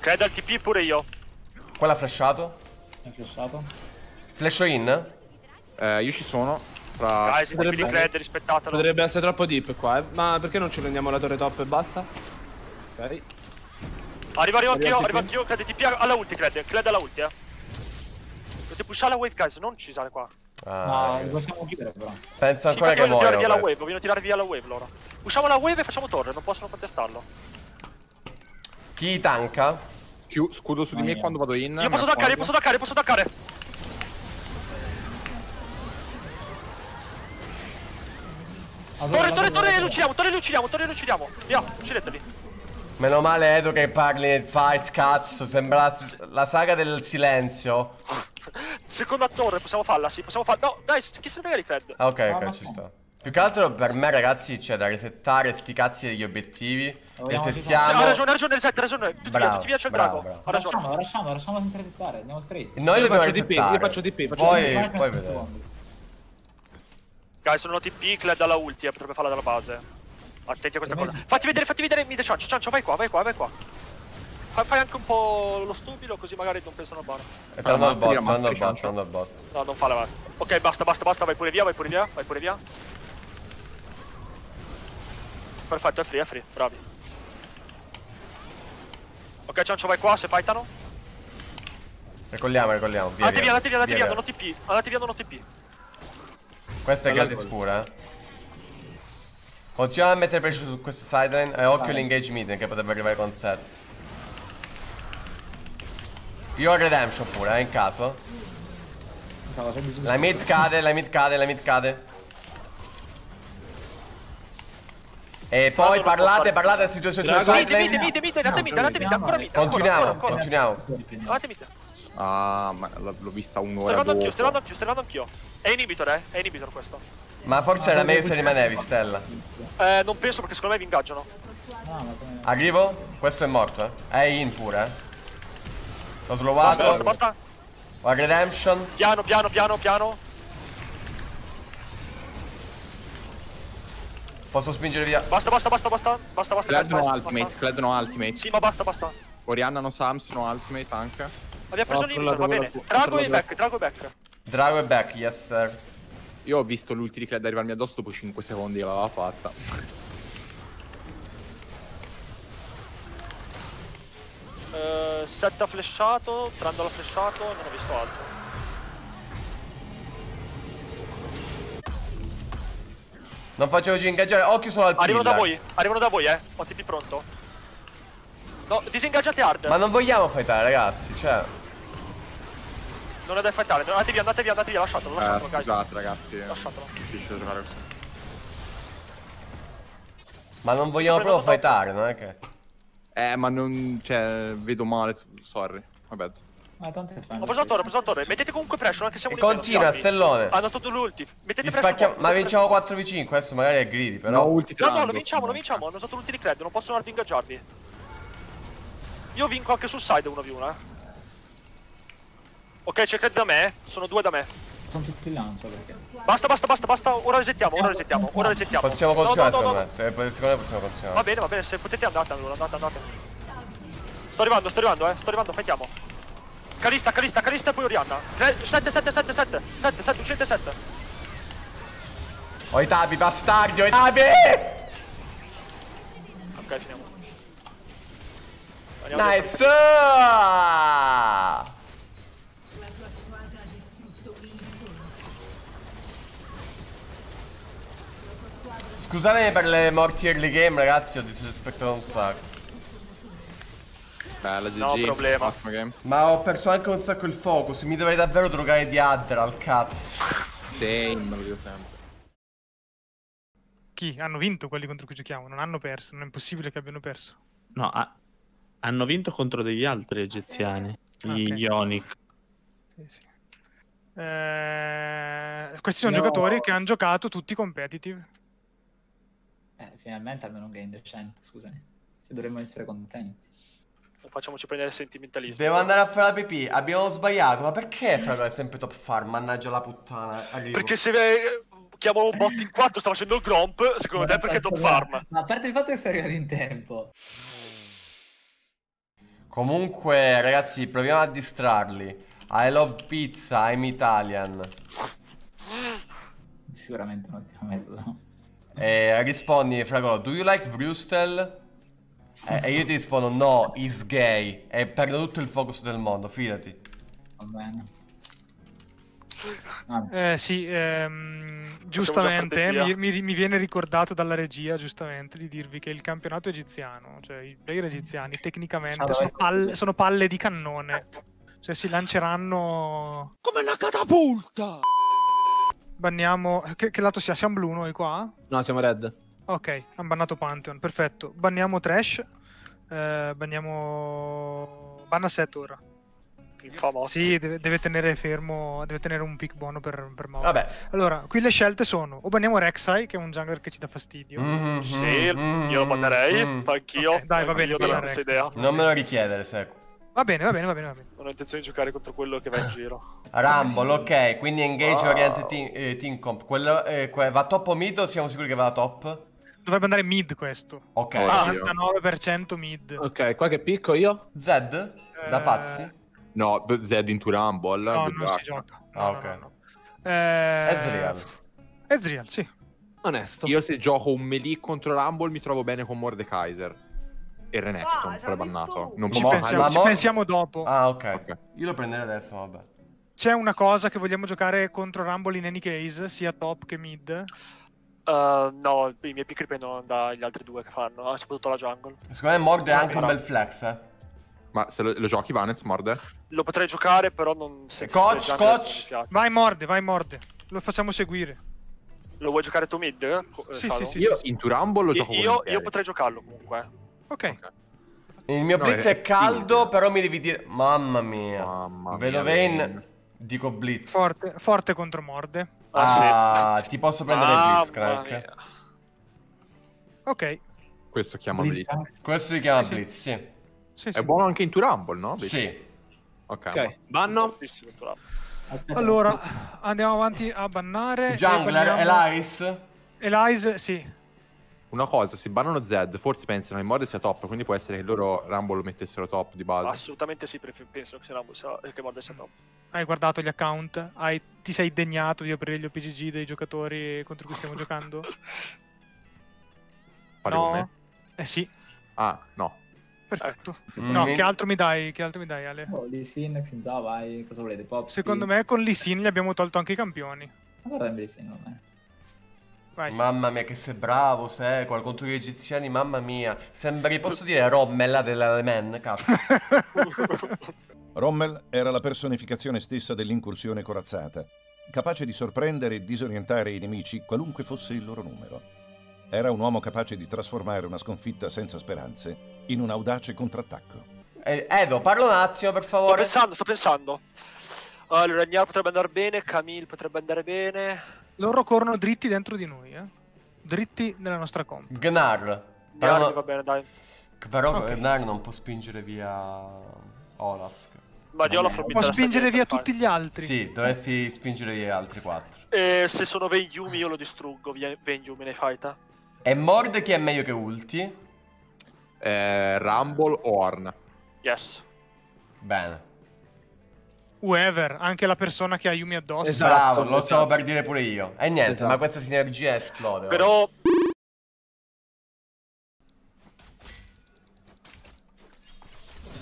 Crede al TP pure io. Quello ha flashato. Ha flashato. Flasho in. Eh, io ci sono. Tra... Guys, il TP di Potrebbe- Crede, rispettatelo. Potrebbe essere troppo deep qua, eh. Ma perché non ci prendiamo la torre top e basta? Ok. Arrivo, arrivo anch'io, Arriva anch'io. Crede TP alla ulti, Crede. Crede alla ulti, eh. Dovete pushare la wave, guys, non ci usare qua. Ah, No, li possiamo chiudere però. Pensa Sì, ancora infatti che vogliono tirare muoiono via la wave, vogliono tirare via la wave loro. Usciamo la wave e facciamo torre, non possono contestarlo. Chi tanca? Più scudo su di Ah, me quando vado in. Io posso attaccare, posso attaccare, posso attaccare. Allora, Torre, torre, torre, li uccidiamo, torre li uccidiamo, torre li uccidiamo. Via, uccideteli. Meno male Edo che parli in fight, cazzo. Sembra la, la saga del silenzio. (laughs) Seconda torre, possiamo farla, sì, possiamo farla. No, guys, chi se ne frega di Fred? Ah, ok, Ah, ok, ma ci sta. Più che altro per me, ragazzi, c'è da resettare sti cazzi degli obiettivi. Vogliamo Resettiamo. Ha ragione, ha ragione, reset, ha ragione. Tutti via, Bravo, tutti via, c'è il bravo, drago. bravo. Ha ragione. Lasciamo, lasciamo, lasciamo senza resettare. Andiamo straight. Noi Io dobbiamo faccio DP, resettare. io faccio DP, faccio Poi, Vai, poi vai, vedremo. secondi. Guys, sono TP, Kled alla ulti, eh, potrebbe farla dalla base. Attenti a questa cosa. Fatti vedere, fatti vedere, mid ciancio, ciancio, vai qua, vai qua, vai qua. Fai, fai anche un po' lo stupido, così magari non pensano bene. E torno al bot, torno al bot, torno al bot. No, non fa la Ok, basta, basta, basta, vai pure via, vai pure via, vai pure via. Perfetto, è free, è free, bravi. Ok, ciancio, vai qua, se fightano. Ricolliamo, ricolliamo. Via, Andate via, andate via, andate via, via. non ho TP, andate via, non ho TP. Questa è gratis pure, eh. Continuiamo a mettere pressure su questa sideline e occhio Vai. all'engage mid che potrebbe arrivare con set. Io ho redemption pure, eh, in caso. La mid cade, la mid cade, la mid cade. E poi parlate, parlate della situazione Drago- mid, mid, andate mid, andate mid, ancora ancora, Continuiamo, continuiamo. Mid. Ah, ma l'ho vista Sto un'ora anch'io, dopo. sto arrivando anch'io, sto arrivando anch'io. È inhibitor, eh, è inhibitor questo. Ma forse era meglio se rimanevi, Stella. Eh, non penso perché secondo me vi ingaggiano. Arrivo? Questo è morto, eh. È in pure, eh. L'ho slowato. basta, basta. Redemption. Piano, piano, piano, piano. Posso spingere via. Basta, basta, basta, basta. Basta, basta. Kled no basta, ultimate, basta. Kled no ultimate. Sì, ma basta, basta. Orianna no Sams no ultimate anche. Abbiamo preso Ho l'inhibitor, va bene. Drago e back, drago e back. Drago e back, yes sir. Io ho visto l'ulti di Kled arrivarmi addosso dopo 5 secondi che l'aveva fatta. Eh, set ha flashato, Trando l'ha flashato, non ho visto altro. Non faccio così ingaggiare. Occhio solo al Arrivano da voi, arrivano da voi, eh. Ho TP pronto. No, disingaggiate hard. Ma non vogliamo fightare, ragazzi. Cioè. Non è da fightare. Andate via, andate via, andate via, lasciatelo, Eh, lasciatelo, guys. scusate ragazzi. Lasciatelo. È difficile giocare così. Ma non vogliamo proprio fightare, non è che. Eh, ma non... Cioè, vedo male, sorry. Vabbè. Ma tanto è Ho preso la torre, ho preso la torre. Mettete comunque pressure, anche se E siamo continua, schiavi. stellone. Hanno tutto l'ulti. Mettete pressure. Ma vinciamo 4 v 5 adesso magari è greedy, però. No, ulti No, no, lo vinciamo, lo vinciamo. Hanno usato l'ulti di Cred, non possono hard ingaggiarvi. Io vinco anche sul side 1v1, eh. Ok, c'è Cred da me, sono due da me. Sono tutti là, non so perché. Basta, basta, basta, basta. Ora resettiamo, ora resettiamo, ora resettiamo. Possiamo continuare no, no, secondo no. me. Se- Secondo me possiamo Va continuare. bene, va bene, se potete andate allora, andate, andate. Sto arrivando, sto arrivando, eh, sto arrivando, fightiamo. Calista, Calista, Calista e poi Orianna. 7, 7, 7, 7, 7, 7, 7, uccidete 7. Ho i tabi, bastardi, ho i tabi! Ok, finiamo. Andiamo. Nice! Scusatemi per le morti early game, ragazzi, ho disrespectato un sacco. Bella GG. No problema. Ottimo game. Ma ho perso anche un sacco il focus, mi dovrei davvero drogare di Adderal, cazzo. Same, lo dico sempre. Chi? Hanno vinto quelli contro cui giochiamo, non hanno perso, non è impossibile che abbiano perso. No, ha- hanno vinto contro degli altri egiziani. Gli Ok. Ionic. Sì, sì. Eh, questi sono No. giocatori che hanno giocato tutti competitive. Eh, finalmente almeno un game decente, scusami. Se dovremmo essere contenti. Non facciamoci prendere il sentimentalismo. Devo andare a fare la pipì, abbiamo sbagliato, ma perché Frago è sempre top farm? Mannaggia la puttana, arrivo. Perché se eh, chiamo un bot in 4 sta facendo il gromp, secondo te perché è top farm? Ma a parte il fatto che sei arrivato in tempo. Comunque, ragazzi, proviamo a distrarli. I love pizza, I'm Italian. Sicuramente un ottimo metodo. E rispondi, Frago, do you like Brustel? E, e io ti rispondo, no, he's gay. E perdo tutto il focus del mondo, fidati. Va bene. Ah, Eh, sì, ehm, giustamente strategia. mi, mi- mi viene ricordato dalla regia, giustamente, di dirvi che il campionato egiziano, cioè i player egiziani, tecnicamente sono palle, sono palle di cannone. Cioè si lanceranno... Come una catapulta! Banniamo... Che, che lato sia? Siamo blu noi qua? No, siamo red. Ok, hanno bannato Pantheon, perfetto. Banniamo Trash. Eh, banniamo... Banna set ora. Infamo. Sì, deve, deve tenere fermo, deve tenere un pick buono per, per Mauro. Vabbè. Allora, qui le scelte sono o banniamo Rek'Sai, che è un jungler che ci dà fastidio. Mhm, Sì, mhm, io lo bannerei, mhm. anch'io. Ok, dai, va bene, Io ho la banna stessa Rex. idea. Non me lo richiedere, Seco. Va bene, va bene, va bene, va bene. Non ho intenzione di giocare contro quello che va in giro. (laughs) Rumble, ok, quindi engage Wow. oriented team, eh, team comp. Quello, eh, que- va top o mid o siamo sicuri che va top? Dovrebbe andare mid questo. Ok. Ah. 99% mid. Ok, qua che picco io? Zed? Da Eh, pazzi? No, Zed into Rumble. No, good non si gioca. No, Ah, no, ok. no, no. Eh, Ezreal. Ezreal, sì. Onesto. Io se gioco un melee contro Rumble mi trovo bene con Mordekaiser. E Renekton, è bannato. Non Ci Mo- pensiamo, ma ci mo- pensiamo dopo. Ah, ok. Ok. Io lo prenderei adesso, vabbè. C'è una cosa che vogliamo giocare contro Rumble in any case, sia top che mid. Eh, no, i miei pick dipendono dagli altri due che fanno, ah, soprattutto la jungle. Secondo me Mord è anche un bel flex, eh. Ma se lo, lo giochi Vanez, morde? Lo potrei giocare, però non senza Coach, coach. Vai morde, vai morde. Lo facciamo seguire. Lo vuoi giocare tu mid? eh, Sì, sì, sì, Io sì. in Rumble lo Io, gioco io, io potrei giocarlo comunque. Ok. Il mio No, blitz è- è caldo, però mi devi dire... Mamma mia. Mamma Vedo mia, Vayne. dico blitz. Forte, forte contro morde. Ah, Ah, ti posso prendere il Mamma blitz, crack. mia. Ok. Questo chiama Blitz, Blitz. Questo si chiama Sì, sì. blitz, sì. Sì, sì. È buono anche in Rumble, no? Blitz? Sì. Ok. Ok, vanno. Fortissimo, tu là. Aspetta, Allora, aspetta. andiamo avanti a bannare. Jungler, Elias. Elise, sì. Una cosa, se bannano Zed, forse pensano che Morde sia top, quindi può essere che loro Rumble lo mettessero top di base. Assolutamente sì, penso che sia Rumble sia- che Morde sia top. Hai guardato gli account? Hai- ti sei degnato di aprire gli OPGG dei giocatori contro cui stiamo giocando? (laughs) Fare no? come? Eh sì, Ah, no. perfetto. Mm, No, mi- che altro mi dai? Che altro mi dai, Ale? Oh, Lee Sin, Xinza, vai, cosa volete? Pop? Secondo me con Lee Sin gli abbiamo tolto anche i campioni. Ma guarda Lee Sin, non è. Vai. Mamma mia, che sei bravo, Sequel, contro gli egiziani, mamma mia. Sembri, posso dire, Rommel delle Men, cazzo. (laughs) Rommel era la personificazione stessa dell'incursione corazzata, capace di sorprendere e disorientare i nemici qualunque fosse il loro numero. Era un uomo capace di trasformare una sconfitta senza speranze in un audace contrattacco. Eh, Edo, parla un attimo, per Sto favore. pensando, sto pensando. Allora, Ragnar potrebbe andare bene, Camille potrebbe andare bene. Loro corrono dritti dentro di noi, eh. Dritti nella nostra comp. Gnar. Gnar Però, mi va bene, dai. però Ok. Gnar non può spingere via Olaf. Ma di Olaf non Può spingere via tutti gli altri. Sì, dovresti spingere via gli altri quattro. E se sono Vayne Yumi io lo distruggo, Yumi nei fight. E Mord chi è meglio che Ulti? Eh, Rumble o Orn? Yes. Bene. Whoever, anche la persona che ha Yumi addosso. Esatto. Bravo, lo stavo per dire pure io. E niente, Esatto. ma questa sinergia esplode. Però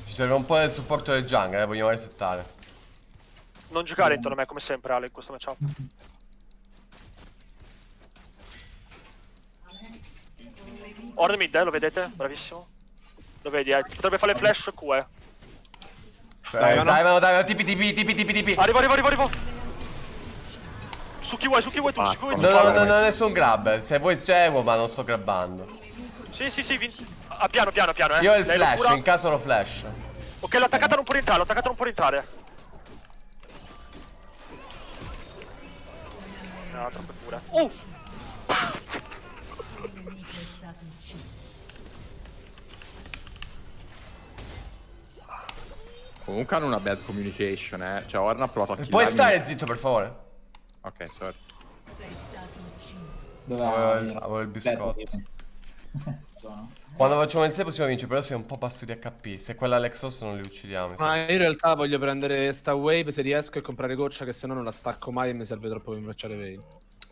Ci serve un po' del supporto del jungle, eh, vogliamo resettare. non giocare intorno a me come sempre Ale in questo matchup. (laughs) Orne mid, eh, lo vedete? Bravissimo. Lo vedi, eh. Potrebbe fare flash Q, eh. Dai, no. dai, dai, dai, tipi, tipi, tipi, tipi, tipi. Arrivo, arrivo, arrivo, arrivo. Su chi vuoi, su chi vuoi tu, su chi vuoi tu. No, no, no, no, nessun grab. Se vuoi cevo, ma non sto grabbando. Sì, sì, sì, vin- ah, piano, piano, piano, eh. Io ho il Lei flash, in caso lo flash. Ok, l'ho attaccata non può rientrare, l'ho attaccata non può rientrare. No, troppe cure. Oh! Comunque hanno una bad communication, eh. Cioè, Orn ha provato a killarmi... Puoi stare zitto, per favore? Ok, sorry. Dove Avevo avevo il biscotto. (laughs) Sono. Quando facciamo il 6 possiamo vincere, però sei un po' basso di HP. Se quella Alexos non li uccidiamo. Ma io in realtà voglio prendere sta wave se riesco e comprare goccia che se no non la stacco mai e mi serve troppo per imbracciare Vayne.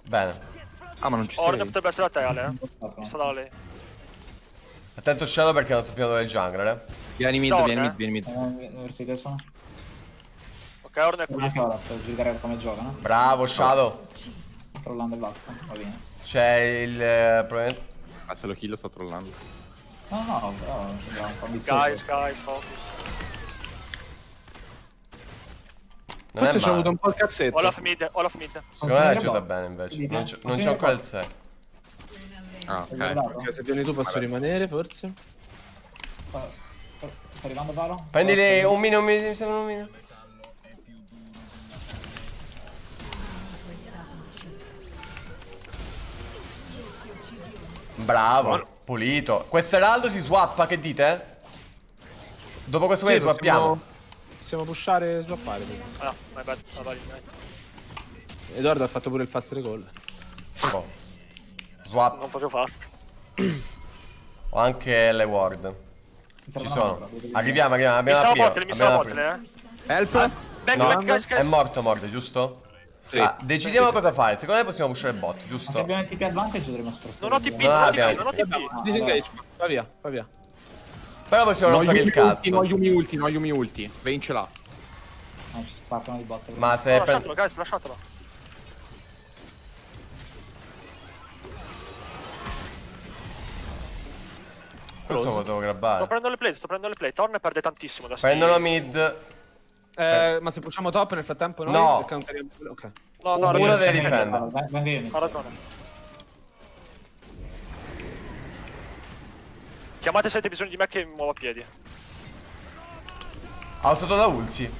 Bene. Ah, ma non ci sei. Orne potrebbe essere a te, Ale, eh. Mi sta da lei. Attento Shadow perché non sappiamo dove è il jungler, eh. Vieni mid, vieni eh? mid, vieni mid. Eh, siete sono? Ok, Orne è qui. Per giudicare come gioca, no? Bravo Shadow. Trollando e basta, va bene. C'è il... eh, probabilmente- Ah, se lo kill sto trollando. No, no, però mi sembra un po' ambizioso. Guys, guys, focus. Non Forse ci ho avuto un po' il cazzetto. Olaf mid, Olaf mid. Secondo me gioca bene invece. Quindi, Non c'è consigliere ancora il bot. 6. Ah? Ok, se vieni tu posso rimanere forse. Sta arrivando Valo? Prendili un mini, mi sembra un mini. Bravo, pulito. Questo Heraldo si swappa, che dite? Dopo questo Sì, wave swappiamo. possiamo, possiamo pushare e swappare. Ah, my bad, my bad. Edoardo ha fatto pure il fast recall. Boh. Swap. Non proprio fast. (clears throat) Ho anche le ward. Ci sono. Arriviamo, arriviamo. Mi prima. bottene, mi prima. eh. Help! Back, No, back, guys. è morto Morde, giusto? Sì. Ah, decidiamo cosa fare. Secondo me possiamo pushare il bot, Ma se giusto? abbiamo il TP advantage dovremmo sfruttare. Non ho TP, No, non ho abbiamo- TP, non ho TP. Ah, Disengage, va via, va via. Però possiamo No rompere il ulti, no cazzo. Yumi ulti, no Yumi ulti. Vayne ce l'ha. No, ci spartano di botte. Ma se... No, per- lasciatelo, guys, lasciatelo. Questo lo potevo Sto grabbare. prendendo le plate, sto prendendo le plate. Torn perde tantissimo da sti- Prendono mid. Eh, ma se pusiamo top nel frattempo noi No. counteriamo- Ok. No, no, Uno ragione. deve difendere. Ha ragione. Chiamate se avete bisogno di me che mi muovo a piedi. Ha usato da ulti.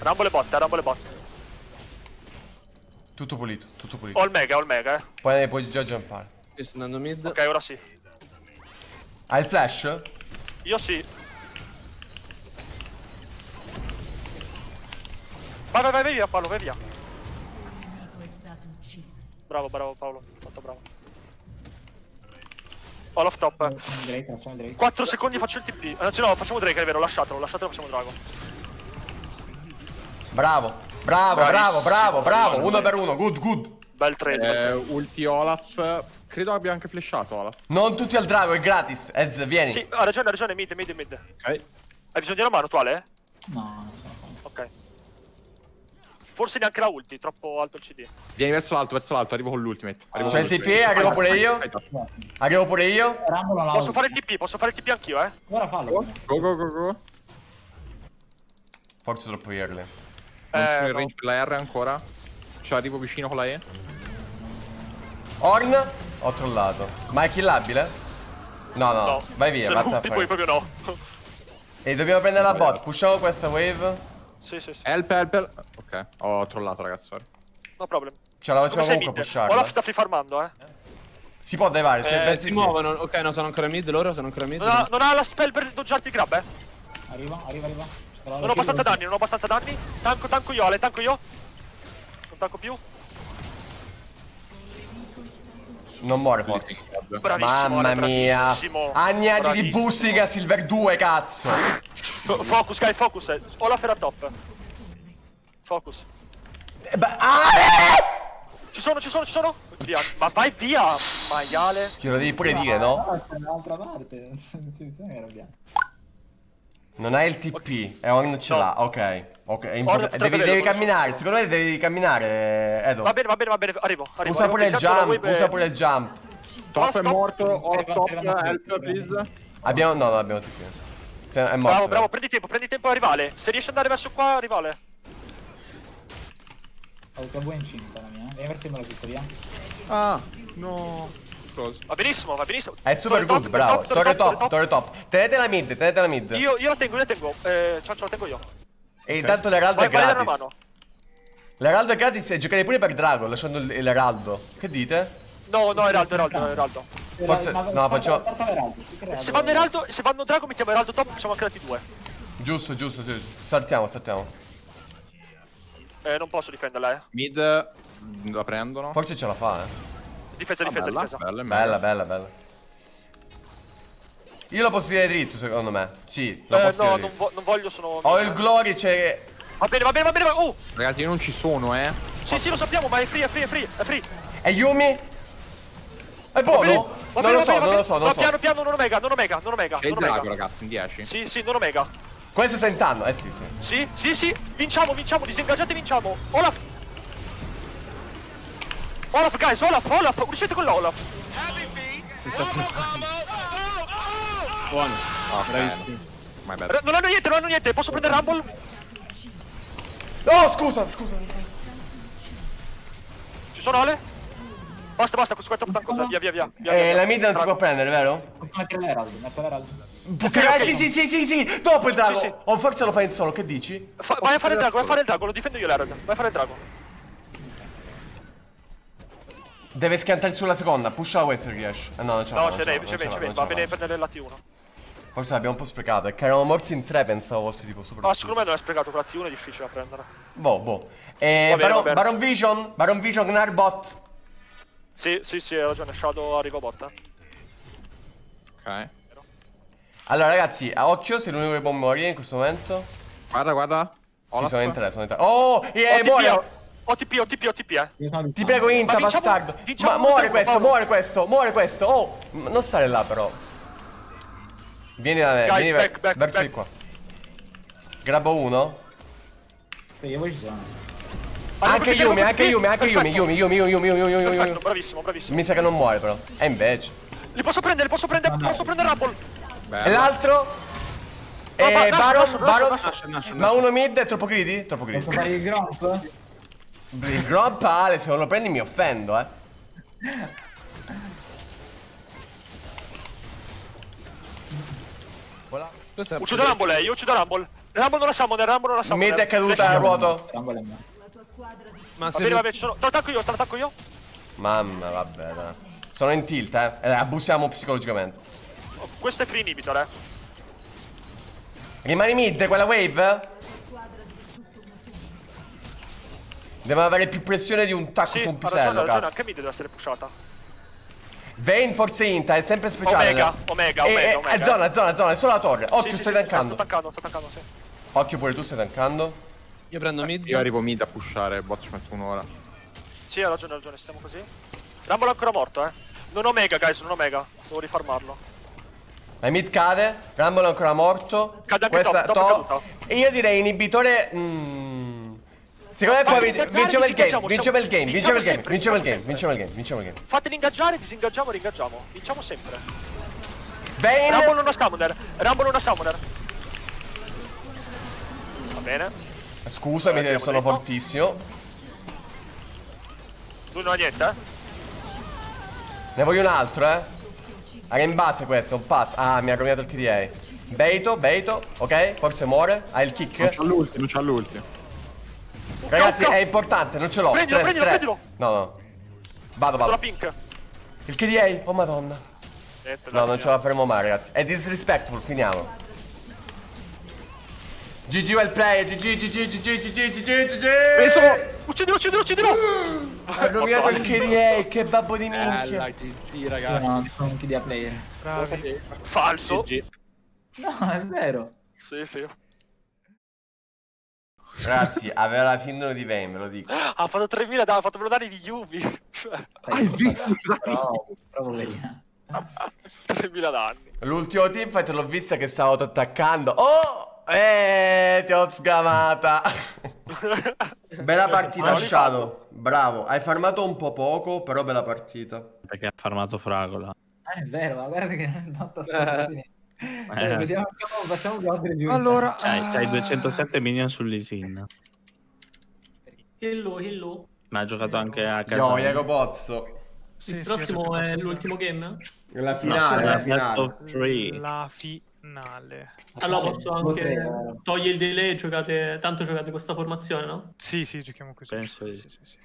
Rambo le botte, rambo le botte. Tutto pulito, tutto pulito. Ho il mega, ho il mega, eh. Poi puoi già jumpare. Io sto andando mid. Ok, ora sì. Ha il flash? Io sì. Vai, vai, vai, vai via, Paolo, vai via. Bravo, bravo, Paolo. Molto bravo. Ho l'off top. Facciamo Drake, facciamo Drake. 4 secondi faccio il TP. Anzi no, facciamo Drake, è vero, lasciatelo, lasciatelo, facciamo Drago. Bravo, bravo, bravo, Bravissimo, bravo, bravo. Uno per uno, good, good. Bel trade. Eh, ulti Olaf. Credo abbia anche flashato Olaf. Non tutti al drago, è gratis. Ez, vieni. Sì, ha ragione, ha ragione, mid, mid, mid. Ok. Hai bisogno di una mano, tu Ale? No, non sono fan. Ok. Forse neanche la ulti, troppo alto il CD. Vieni verso l'alto, verso l'alto, arrivo con l'ultimate. Arrivo C'è con il TP, arrivo pure io. Arrivo pure io. Posso fare il TP, posso fare il TP anch'io, eh? Ora fallo. Go, go, go, go. Forse troppo early. Non sono Eh, in no. range per la R ancora. Ci arrivo vicino con la E. Horn, ho trollato. Ma è killabile? No, no, No. vai via, Se vattene puoi proprio no. E dobbiamo prendere la bot, pushiamo questa wave. sì, sì, sì. Help, help, help. Ok, ho trollato ragazzi, sorry. No problem. Ce la facciamo comunque mid? pusharla. Olaf sta free farmando, eh. Si può devare, se Eh, pensi si sì. muovono. Ok, no, sono ancora mid loro, sono ancora mid. Non ha, non ha la spell per doggiarti il grab, eh. Arriva, arriva, arriva. Non ho abbastanza danni, non ho abbastanza danni. Tanco, tanco io, Ale, tanco io. Non tanco più. Non muore forse. Bravissimo, Mamma mia. anni di Bravissimo. boosting a Silver 2, cazzo. Fo- Focus, guy, focus. eh. Olaf era top. Focus. Eh, beh, Ale! Ci sono, ci sono, ci sono. Via. Ma vai via, maiale. Glielo devi pure dire, no? No, c'è un'altra parte. (laughs) Non hai il TP e Horn ce No. l'ha, ok. Ok, è potrebbe devi, devi camminare, secondo me devi camminare, Edo. Va bene, va bene, va bene. Arrivo, arrivo. Usa arrivo, pure il jump, usa pure il jump. Top è morto, Olaf top, help please. Abbiamo, no, no, abbiamo TP. Se- è morto. Bravo, bravo, prendi tempo, prendi tempo a rivale. Se riesci ad andare verso qua, rivale. Ho avuto buona incinta la mia. Vieni verso il via. Ah, no. Va benissimo, va benissimo. È super top, good, bravo. torre top, torre top. Tenete la mid, tenete la mid. Io, io la tengo, io la tengo. Eh, ciao, ce la tengo io. E intanto l'Eraldo è gratis. mano. L'Eraldo è gratis e giocare pure per Drago, lasciando l'Eraldo. Che dite? No, no, Eraldo, Eraldo, Eraldo. Forse- Ma- no, che Se vanno Eraldo, se vanno Drago, mettiamo Eraldo top, siamo anche dati due. Giusto, giusto, sì, sì. Saltiamo, saltiamo. Eh, non posso difenderla, eh. Mid la prendono. Forse ce la fa, eh. Difesa, Ah, difesa, bella, difesa. bella, Bella, bella, bella. Io lo posso dire dritto, secondo me. Sì, lo Eh, posso no, dire non, vo- non voglio, sono... Ho il glory, c'è... Va bene, va bene, va bene, va Oh! Ragazzi, io non ci sono, eh. Sì, sì, lo sappiamo, ma è free, è free, è free, è free. E Yumi? È Va buono? bene, va Non bene, lo va so, non lo so, non No, lo so. piano, piano, non omega, non omega, non omega, C'è il non drago, omega. ragazzi, in 10. Sì, sì, non omega. Questo sta intando, eh sì, sì. Sì, sì, sì, vinciamo, vinciamo, disengaggiate, vinciamo. Olaf. Olaf, guys, Olaf, Olaf, uscite con l'Olaf. Buono. Ok. Bravissimo. My bad. R- Non hanno niente, non hanno niente, posso prendere Rumble? Oh, scusa, scusa. Ci sono Ale? Basta, basta, questo qua è troppo tancoso, via, via, via. via, Eh, via, la mid non si può prendere, vero? Mettere l'Herald, metto l'Herald. Sì, ok. sì, sì, sì, sì, sì, dopo il drago. Sì, sì. O forse lo fai in solo, che dici? Fa- vai a fare il drago, vai a fare il drago, lo difendo io l'Herald. Vai a fare il drago. Deve schiantare sulla seconda, pusha la se riesce. Eh, no, non ce la No, c'è lei, c'è lei, c'è lei, va bene prendere l'At1. Forse l'abbiamo un po' sprecato, è che eravamo morti in tre, pensavo fosse tipo super... Ma secondo me non è sprecato, con l'At1 è difficile da prendere. Boh, boh. Eh, bene, Baron. Baron Vision, Baron Vision, Gnarbot. Sì, sì, sì, hai ragione, Shadow arriva botta. Ok. Allora ragazzi, a occhio, sei l'unico che può morire in questo momento. Guarda, guarda. Sì, Olaf. sono in tre, sono in tre. Oh, OTP, muore. OTP, OTP, OTP, eh. Ti prego Inta, Ma vinciamo- bastardo. vinciamo Ma muore questo, muore questo, muore questo. Oh, non stare là però. Vieni da me, Guys, vieni back, back, verso back. di qua. Grabbo uno. Se io poi ci sono. Anche Yumi, anche Yumi, anche Yumi, Yumi, Yumi, Yumi, Yumi, Yumi, Yumi, bravissimo, bravissimo. Mi sa che non muore però. E invece. Li posso prendere, posso prendere, posso prendere Rumble. E l'altro? E nasce, Baron, Baron. Ma uno mid è troppo greedy? Troppo greedy. Posso fare il gromp? Il gromp Ale, se non lo prendi mi offendo, eh. (laughs) Voilà. Questo è- Uccido Rumble, io uccido Rumble. Rumble non la summoner, Rumble non la summoner. Mid è caduta a vuoto. Rumble è me. Ma se va bene, ci sono. Te l'attacco io, te l'attacco io. Mamma, vabbè, dai. Sono in tilt, eh. eh abusiamo psicologicamente. Oh, Questo è free inhibitor, eh. Rimani mid, quella wave? Devono avere più pressione di un tacco Sì, su un ragione, pisello, ha ragione, cazzo. anche mid deve essere pushata. Vayne forse Inta, è sempre speciale. Omega? Omega, E- Omega, e- Omega. È zona, zona, zona, è solo la torre. Occhio, Sì, stai sì, tankando. Sto tankando, sto tankando, sì. Occhio pure tu stai tankando. Io prendo mid. Io arrivo mid a pushare, bot ci metto un'ora. Sì, ha ragione, ha ragione, stiamo così. Rumble è ancora morto, eh. Non Omega, guys, non Omega. Devo rifarmarlo. La mid cade, Rumble è ancora morto. Cade anche Questa top, top top. E io direi inibitore. mm, Secondo me poi vinceva il game, vinceva il game, vinceva il game, vinciamo vinceva il game, vinceva il game, vinceva il game. Fateli ingaggiare, disingaggiamo, ringaggiamo. Vinciamo sempre. Vayne. Rumble non ha summoner. Rumble non ha summoner. Va bene. Scusami Abbiamo sono detto. fortissimo. Lui non ha niente, eh. Ne voglio un altro, eh. Ah, è in base questo, è un pazzo. Ah, mi ha rovinato il KDA. Beito, Beito, ok? Forse muore. Ha il Non kick. c'ha l'ulti, non c'ha l'ulti. Ragazzi, è importante, non ce l'ho. Prendilo, Tre, prendilo, tre. prendilo. No, no. Vado, vado. pink. Il KDA, oh madonna. Niente, No, dai, non ce la faremo mai, ragazzi. È disrespectful, finiamo. GG well play, GG, GG, GG, GG, GG, GG. Uccidilo, uccidilo, uccidilo. Ha rovinato il KDA, che babbo di Bella, minchia. GG ragazzi. no, sono un KDA player. Bravi. Falso. GG. No, è vero. Sì, sì. Ragazzi, aveva la sindrome di Vayne, ve lo dico. Ha fatto 3000 danni, ha fatto danni di Yumi. È vero. Però, proprio verina. 3000 danni. L'ultimo teamfight l'ho vista che stavo attaccando. Oh! Eh, ti ho sgamata. (laughs) bella partita, Shadow. Bravo. Hai farmato un po' poco, però bella partita. Perché ha farmato Fragola. Ah, è vero, ma guarda che non è andata così. Eh. Vediamo, facciamo, facciamo review. Allora, C'hai, c'hai ah, 207 minion sull'Isin. Hello, hello. Ma ha giocato anche a Yo, Kazan. Jacopo Pozzo. sì, Il sì, prossimo ho è capito. l'ultimo game? La No, finale, la best finale. La finale. Allora posso anche Potrei- togliere il delay, giocate... tanto giocate questa formazione, no? Sì, sì, giochiamo così. Penso Sì, sì, sì.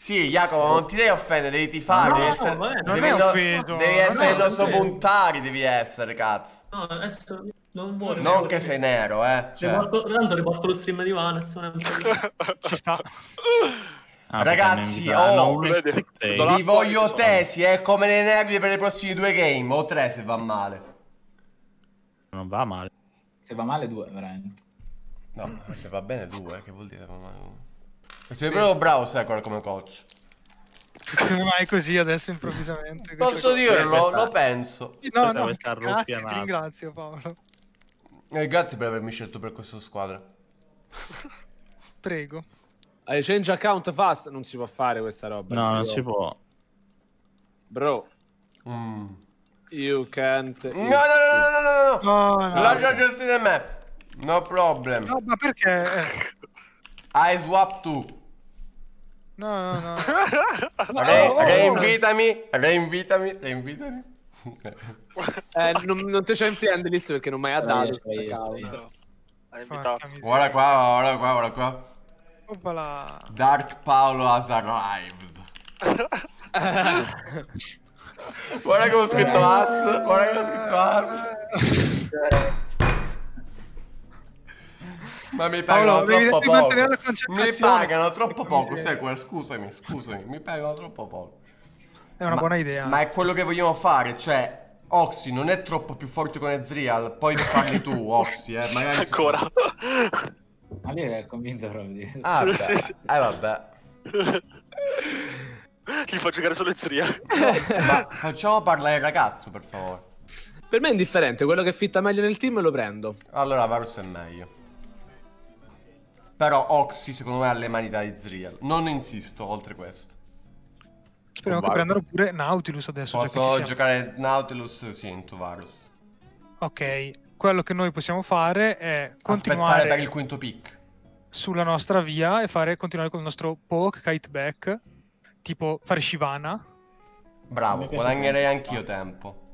Sì, Jacopo, non ti devi offendere, devi tifare, No, devi no, essere... non devi, è no- offeso, devi essere è il nostro puntari, devi essere, cazzo. No, adesso non vuole. Non che sei nero, eh. Cioè. Riporto, tanto riporto lo stream di Vanez, è. (laughs) Ci sta. Ah, Ragazzi, oh, Vi voglio tesi, eh, come nei nervi per i prossimi due game, o tre se va male. Non va male. Se va male due, veramente. No, se va bene due, che vuol dire va male uno? Sei proprio bravo, Secor, come coach. Come mai così adesso improvvisamente? Posso dirlo? Lo penso. No, no, grazie, ti ringrazio Paolo. E grazie per avermi scelto per questa squadra. (laughs) Prego. Hai change account fast? Non si può fare questa roba. No, non si può. Bro, Mm. you can't... No, no, no, no, no, no, no. No, no. Lascia gestire me. No problem. No, ma perché? Eh, I swap tu. No, no, no. (laughs) Re- oh, oh. reinvitami, reinvitami, reinvitami. Eh, non, non te c'è in friendlist perché non mai ha dato. Hai invitato. Guarda qua, guarda qua, guarda qua. Oppala. Dark Paolo has arrived. (laughs) guarda come ho scritto ass, guarda come ho scritto ass. Ma mi pagano Paolo, troppo poco. Mi pagano troppo poco, Miseria. sai quel, scusami, scusami, mi pagano troppo poco. È una Ma- buona idea. Ma è quello che vogliamo fare, cioè Oxy non è troppo più forte con Ezreal, poi parli tu (laughs) Oxy, eh, magari Ancora. Ma lui è convinto proprio di Ah, vabbè. Sì, sì. Eh vabbè. Gli fa giocare solo Ezria. (laughs) Ma facciamo parlare il ragazzo, per favore. Per me è indifferente, quello che fitta meglio nel team lo prendo. Allora Varus è meglio. Però Oxy secondo me ha le mani da Ezreal. Non insisto oltre questo. Speriamo che prendano pure Nautilus adesso. già che ci Posso siamo. giocare Nautilus? Sì, in Tuvarus. Ok, quello che noi possiamo fare è Aspettare continuare per il quinto pick. sulla nostra via e fare, continuare con il nostro poke, kite back, tipo fare Shivana. Bravo, guadagnerei anch'io tempo.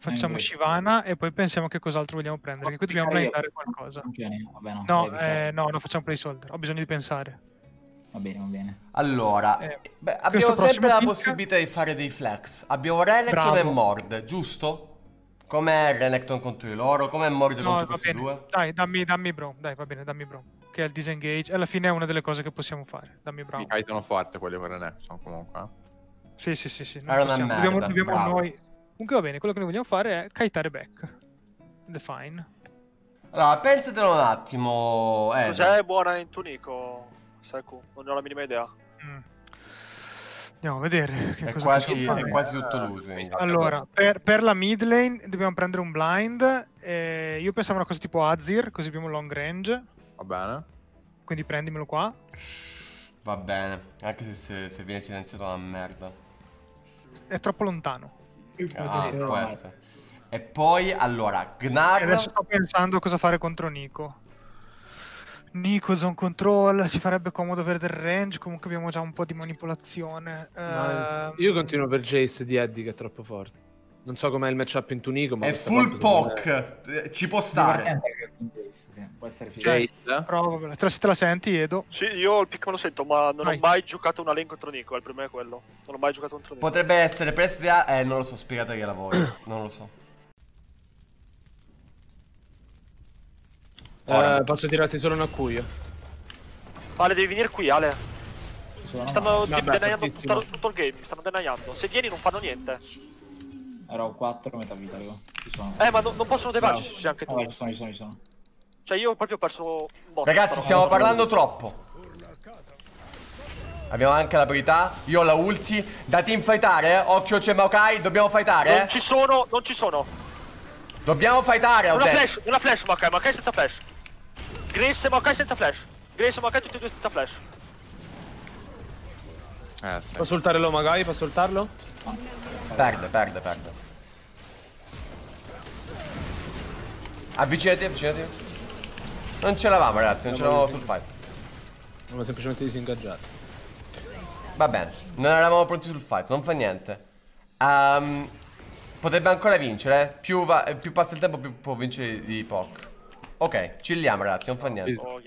Facciamo Eh, Shivana e poi pensiamo che cos'altro vogliamo prendere. Che qui dobbiamo blindare qualcosa. Vabbè, no. No, eh, no, non facciamo placeholder. Ho bisogno di pensare. Va bene, va bene. Allora, Eh, beh, abbiamo sempre la possibilità di fare dei flex. Abbiamo Renekton e Mord, giusto? Com'è Renekton contro di loro? Com'è Mord No, contro questi bene. due? Dai, dammi, dammi Bro. Dai, va bene, dammi Bro. Che è il disengage. Alla fine è una delle cose che possiamo fare. Dammi Bro. Mi caitano forte quelli con Renekton comunque. eh. Sì, sì, sì, sì. una possiamo- merda, Dobbiamo, dobbiamo noi... Comunque va bene, quello che noi vogliamo fare è kiteare back. È fine. Allora, pensatelo un attimo. Eh, Cos'è buona in Tunico? Seku, non ho la minima idea. Mm. Andiamo a vedere che è, cosa quasi, è quasi tutto l'uso. quindi. Allora, per, per la mid lane dobbiamo prendere un blind. eh, io pensavo a una cosa tipo Azir, così abbiamo long range. Va bene. Quindi prendimelo qua. Va bene, anche se, se, se viene silenziato è una merda. È troppo lontano. Ah, può essere. E poi, allora, E Gnar... adesso sto pensando cosa fare contro Nico. Nico, zone control, si farebbe comodo avere del range, comunque abbiamo già un po' di manipolazione. Ma Ehm, Io continuo per Jace di Eddie che è troppo forte. Non so com'è il matchup in Tunico, ma È full secondo me- poke, eh, ci può stare. Può essere. Jace. La- Se te la senti, Edo. Sì, io il pick me lo sento, ma non Vai. ho mai giocato una lane contro Nico, il problema è quello. Non ho mai giocato contro Nico. Potrebbe essere prestiti a... Eh, non lo so, spiegategliela voi. (clears throat) non lo so. Eh, posso tirarti solo un accuio. Ale, devi venire qui, Ale. Mi stanno denaiando tutto, tutto il game, mi stanno denaiando. Se vieni non fanno niente. Ero 4 metà vita, Leo. Ci sono. Eh, ma no- non possono devarci Bravo. se c'è anche tu. Vabbè, ci sono, ci sono, ci sono. Cioè, io proprio ho perso un botto. Ragazzi, stiamo parlando troppo. Abbiamo anche l'abilità. Io ho la ulti. Da team fightare, eh? Occhio c'è Maokai, dobbiamo fightare, eh? Non ci sono, non ci sono. Dobbiamo fightare, Una flash, una flash Maokai, Maokai senza flash. Grace e Maokai senza flash. Grace e Maokai tutti e due senza flash. Eh, sì. Posso ultare lo magari? Posso ultarlo? Perde, perde, perde. Avvicinati, avvicinati. Non ce l'avamo, ragazzi, non ce l'avamo sul fight. Siamo semplicemente disingaggiati. Va bene, non eravamo pronti sul fight, non fa niente. Ehm, potrebbe ancora vincere, eh? più, va- eh, più passa il tempo più può vincere di POC. Ok, chilliamo ragazzi, non fa niente. Oh,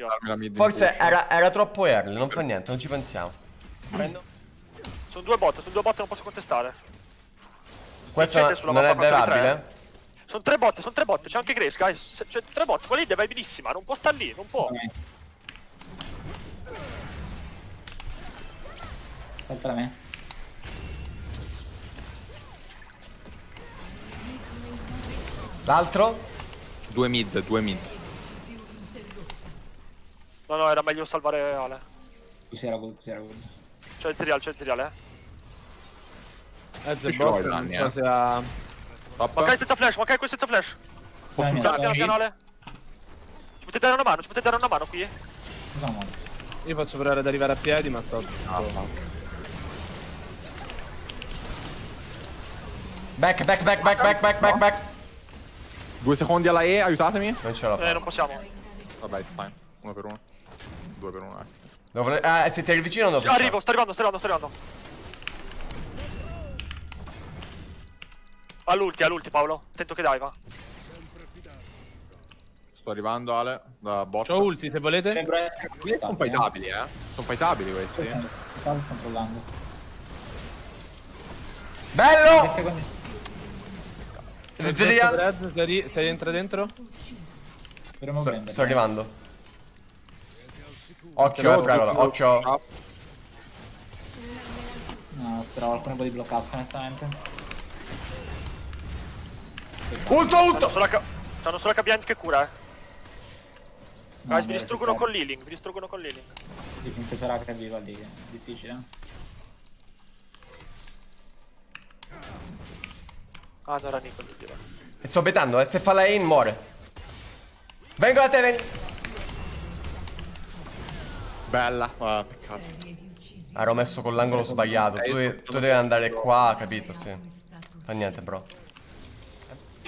Forse era, era troppo early, non fa niente, non ci pensiamo. Prendo. Sono due bot, sono due bot non posso contestare. Sulla non è bevabile? Sono tre bot, sono tre bot, c'è anche Grace, guys. C'è tre bot, quella lì deve benissima, non può star lì, non può. Salta da me. L'altro? Due mid, due mid. No, no, era meglio salvare Ale. Così era good, così era good. C'è il serial, c'è il serial, eh. Ezio Ci vuole bot, non danni, so eh. se ha... Top. Maokai senza flash, Maokai questo senza flash. Posso Dai, Piano, ultarmi? piano, piano, Ale. Ci potete dare una mano, ci potete dare una mano qui? Cosa muore? Io posso provare ad arrivare a piedi, ma sto... Back, back, back, back, back, back, back, back. Due secondi alla E, aiutatemi. Non ce l'ho Eh, non possiamo. Vabbè, it's fine. Uno per uno. Due per uno, eh. Devo- eh, se ti arrivi vicino non devo arrivo, sto arrivando, sto arrivando, sto arrivando. All'ulti, all'ulti Paolo. Attento che dai, va. Sto arrivando, Ale, da bot. C'ho ulti se volete. Essere Sono eh. fightabili, eh. Sono fightabili questi. Stanno trollando. Bello! 3 secondi. Zerial. Red, se, ri- se rientra dentro. Dovremmo Sto, prendere. sto arrivando. Occhio, fragola, occhio. No, speravo po' di bloccasse onestamente. Ulto, ulto! c'hanno solo HB che cura, eh. No, Guys, mi distruggono con l'healing, mi distruggono con l'healing. Sì, finché sarà che viva lì, è difficile. Ah, no, era Nico. E sto bettando, eh. Se fa la in, muore. Vengo da te, vengo. Bella, ah, peccato. Ero messo con l'angolo sbagliato. Tu, tu devi andare qua, capito? Sì. Fa niente, bro.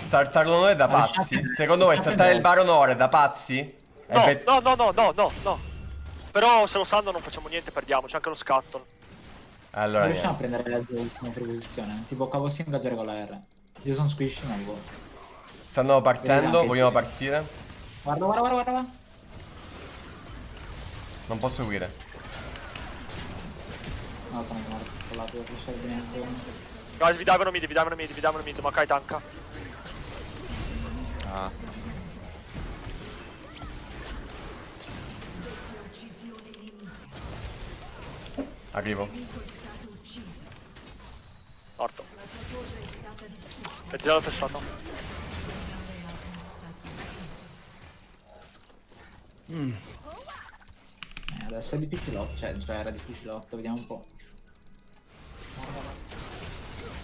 Startarlo noi è da pazzi. Secondo voi startare il Baron ora è da pazzi? È No, no, no, no, no, no, no. Però se lo sanno non facciamo niente, perdiamo, c'è anche lo scatto. Allora, Non riusciamo a niente. prendere la ultima preposizione. Tipo cavo si ingaggiare con la R. Io sono squishy, ma dico. Stanno partendo, vogliamo partire? Guarda, guarda, guarda, guarda. Non posso seguire. No, sono morto. Con la tua bene un secondo. Guys, vi davano mid, vi davano mid, vi davano mid, ma Kai tanka. Ah. Arrivo. Morto. E zero flashato. Eh, adesso è difficilotto. Cioè, già era difficilotto. Vediamo un po'.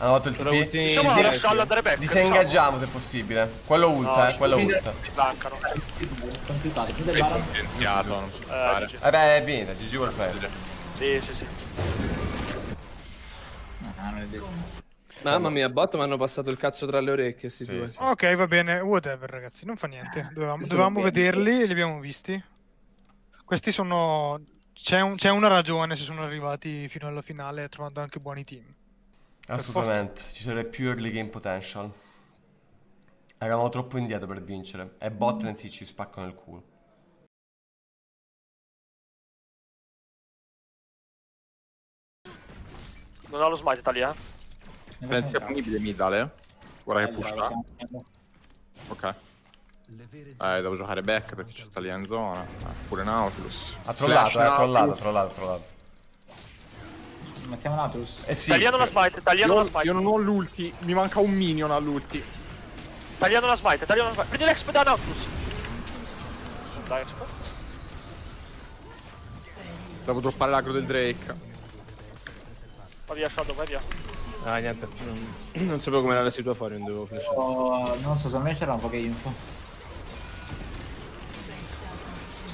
Hanno fatto il TP. Diciamo Sì, la lasciarlo andare back. Disengaggiamo se possibile. Quello ult, No, eh, quello fine- ult. Mi mancano. Complicato. Più del potenziato, non Eh, fare. GG. Eh beh, è vinta, GG vuol prendere. Sì, sì, sì. No, non è detto. Mamma mia, bot mi hanno passato il cazzo tra le orecchie. Sì, due. sì. Ok, va bene, whatever ragazzi, non fa niente. Dovevamo, Sono dovevamo bene. vederli e li abbiamo visti. Questi sono... C'è, un- c'è una ragione se sono arrivati fino alla finale trovando anche buoni team. Assolutamente, ci sarebbe più early game potential. Eravamo troppo indietro per vincere. E botlane sì, ci spaccano il culo. Non ha lo smite Italia, eh. Pensi punibile mid, Ale? Guarda che Eh, push Ok. Eh, devo giocare back perché c'è Talia in zona. Eh, pure Nautilus. Ha trollato, Flash eh, ha trollato, trollato, trollato. Mettiamo Nautilus. Eh sì, Tagliano la smite, tagliano la smite. io non ho l'ulti, mi manca un minion all'ulti. Tagliano la smite, tagliano la smite. Prendi l'exp da Nautilus. Dai, exp. Devo droppare l'agro del Drake. Va via, Shadow, vai via. Ah, niente. Non, non sapevo come era la situazione, non dovevo flash. Oh, non so, secondo me c'erano poche info.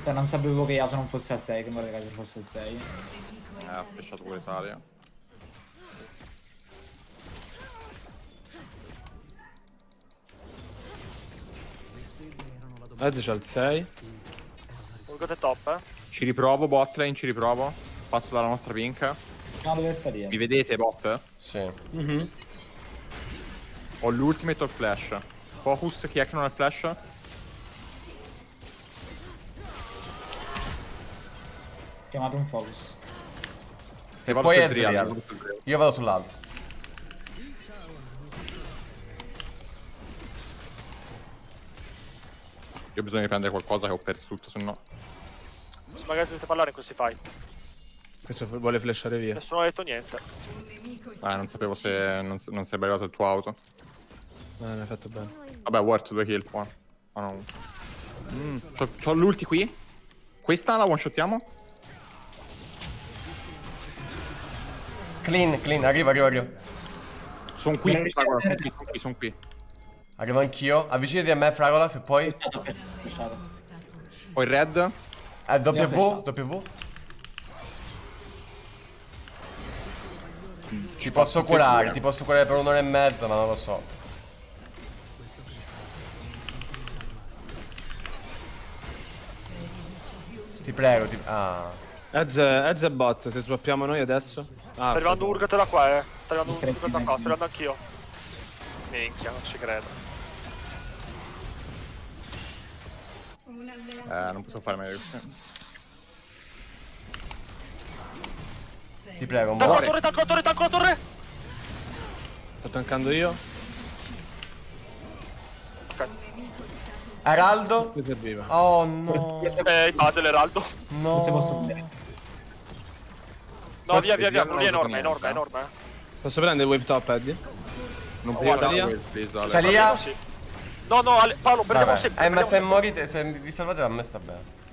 Cioè, non sapevo che Yasuo non fosse al 6, che Mordecai fosse al 6. Eh, ha flashato pure Talia. Ezio c'ha il 6. Urgot è top, eh. Ci riprovo bot lane, ci riprovo. Passo dalla nostra pink. No, Mi vedete bot? Sì. Ho l'ultimate o il flash. Focus, chi è che non ha il flash? Chiamato un focus. Se Vado poi è Ezreal. Io vado sull'alto. Io ho bisogno di prendere qualcosa che ho perso tutto, se no. Se magari dovete parlare in questi fight. Questo vuole flashare via. Nessuno ha detto niente. Eh, non sapevo se non, non sarebbe arrivato il tuo auto. Eh, ne hai fatto bene. Vabbè, Ward, due kill qua. Ah no. Mm, c'ho, l'ulti qui. Questa la one Clean, clean, arrivo, arrivo, arrivo. Sono qui, Eh, Fragola, sono qui, sono qui, sono qui. Arrivo anch'io. Avvicinati a me, Fragola, se puoi. Il red. Eh, W, W. Ci posso curare, ti posso curare per un'ora e mezza, ma non lo so. Ti prego, ti... Ah. È bot, se swappiamo noi adesso. Ah, Sta arrivando Urgot da qua, eh. Sta arrivando Urgot da qua, sto arrivando anch'io. Minchia, non ci credo. Eh, non posso fare meglio. Ti prego, Tanco la muore. torre, tanco la torre, tanco la torre! Sto tankando io. Ok. Araldo? Che serviva. Oh no. Eh, in base l'eraldo. Non si può No. No, via, via, via, lì è enorme, è enorme, è enorme, eh. Posso prendere wave top, Eddie? Non puoi guarda, dare via. wave, please, Ale. Talia? Sì. No, no, Ale, Paolo, prendiamo sempre. Eh, ma se morite, se vi salvate a me sta bene.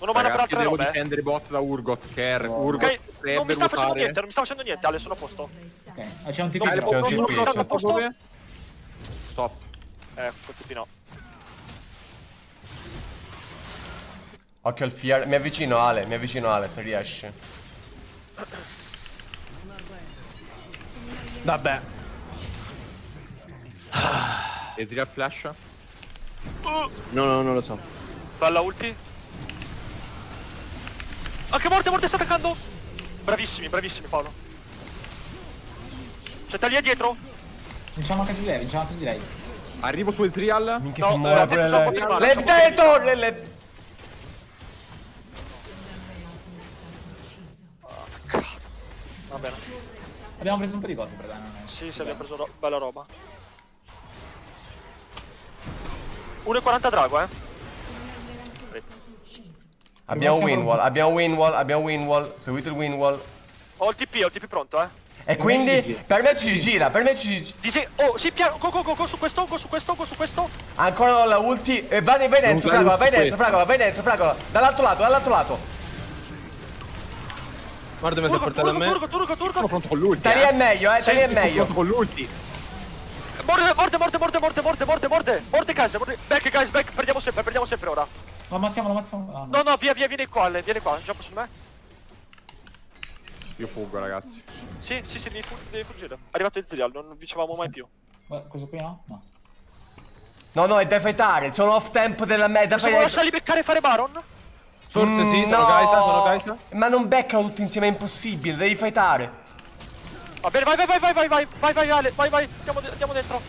Non ho mana per altre devo robe, eh. difendere bot da Urgot, che è Urgot Ok, non mi sta facendo ruotare. niente, non mi sta facendo niente, Ale, sono a posto. Ok, ah, c'è un TP. C'è un TP, non mi c'è stanno un a posto. Stop. Eh, quel TP no. Occhio al fier. Mi avvicino Ale, mi avvicino Ale se riesce. Vabbè. Ezreal flash. Uh, No, no, non lo so. bella ulti. Anche morte, morte sta attaccando. Bravissimi, bravissimi Paolo. C'è Talia dietro? Vinciamo anche di lei, vinciamo anche di lei. Arrivo su Ezreal. Minchia No, si muore eh, pure lei. di mano, c'ho Le un po' di dentro! Va bene. Abbiamo preso un po' di cose per è- Sì, sì, abbiamo preso ro- bella roba. 1,40 drago, eh. Abbiamo Winwall, abbiamo Winwall, abbiamo Winwall. Seguite il Winwall. Ho il TP, ho il TP pronto, eh. E quindi per me ci gira, per me ci gira. Dise- oh, sì, piano. Go, go, go, go su questo, go su questo, go su questo. Ancora la ulti. E vai, vai dentro, fragola, vai dentro, fragola, vai dentro, fragola. Dall'altro lato, dall'altro lato. Guarda mi si è portato a me. turco, turco, Sono turco. pronto con l'ulti. Talia è eh. meglio, eh, Talia è Sono meglio. pronto con l'ulti. Morte, morte, morte, morte, morte, morte, morte, morte. Morte, guys, morte. Back, guys, back. Perdiamo sempre, perdiamo sempre ora. Lo ammazziamo, lo ammazziamo. Ah, no. No, no, via, via, vieni qua, vieni qua. Jump su me. Io fuggo, ragazzi. Sì, sì, sì, devi, fu- devi fuggire. È arrivato Ezreal, non vincevamo mai più. Guarda, Questo qui no? No. No, no, è da fightare, sono off tempo della me, da Possiamo lasciarli beccare e fare Baron? Forse sì, Mm, sono no. Kaisa, sono Kaisa. Ma non beccano tutti insieme, è impossibile, devi fightare. Va bene, vai, vai, vai, vai, vai, vai, vai, vai, Ale, vai, vai, andiamo, andiamo dentro.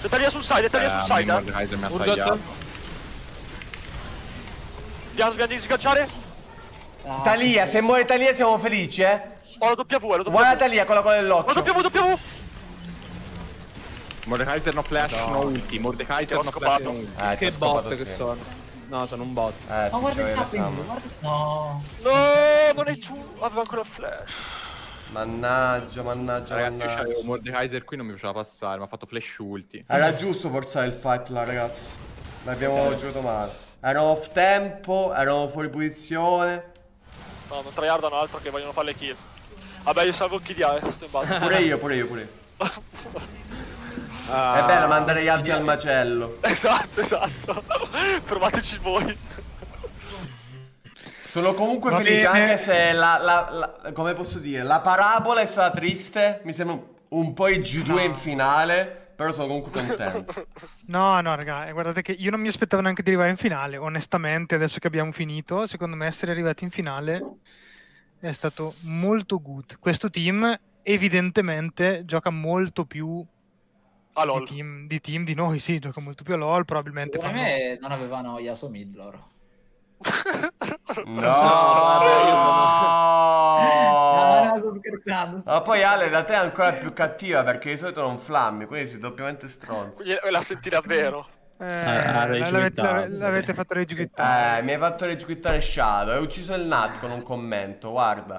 C'è Talia sul side, Talia sul side, eh. Mordekaiser mi ha tagliato. Piano, dobbiamo di sganciare. Ah, Talia, se muore Talia siamo felici, eh. Ho la W, ho la W. Guarda Talia con la colla La dell'occhio. W, W. Mordekaiser no flash, no, ulti. Mordekaiser ho no flash, no ulti. Eh, ti Che ho scopato, bot che sì. sono. No, sono un bot. Eh, Ma sì, guarda il tapping, guarda. No. No, non è giù. Aveva ancora flash. Mannaggia, mannaggia, Ragazzi, io mannaggia. c'avevo Mordekaiser qui, non mi faceva passare, mi ha fatto flash ulti. Era giusto forzare il fight là, ragazzi. L'abbiamo giocato male. Erano off tempo, erano fuori posizione. No, non tryhardano altro che vogliono fare le kill. Vabbè, io salvo il KDA, eh, sto in basso. Pure io, pure io, pure io. (laughs) Ah, È bello mandare gli altri al macello. esatto, esatto. Provateci voi. Sono comunque Va felice bene. anche se la, la- la- come posso dire, la parabola è stata triste. Mi sembra un po' i G2 in finale. Però sono comunque contento. No, no, raga, eh, guardate che io non mi aspettavo neanche di arrivare in finale. Onestamente, adesso che abbiamo finito, secondo me essere arrivati in finale è stato molto good. Questo team evidentemente gioca molto più Ah, di lol. team, di team di noi, sì, gioca molto più a LoL, probabilmente Secondo fanno... me non avevano Yasuo mid loro. No! sto scherzando. Ma poi Ale da te è ancora più cattiva perché di solito non flammi, quindi sei doppiamente stronzo. La senti davvero. Eh, ha l'avete, regiquittato. l'avete fatto regiquittare. Eh, mi hai fatto regiquittare Shadow, hai ucciso il Nat con un commento, guarda.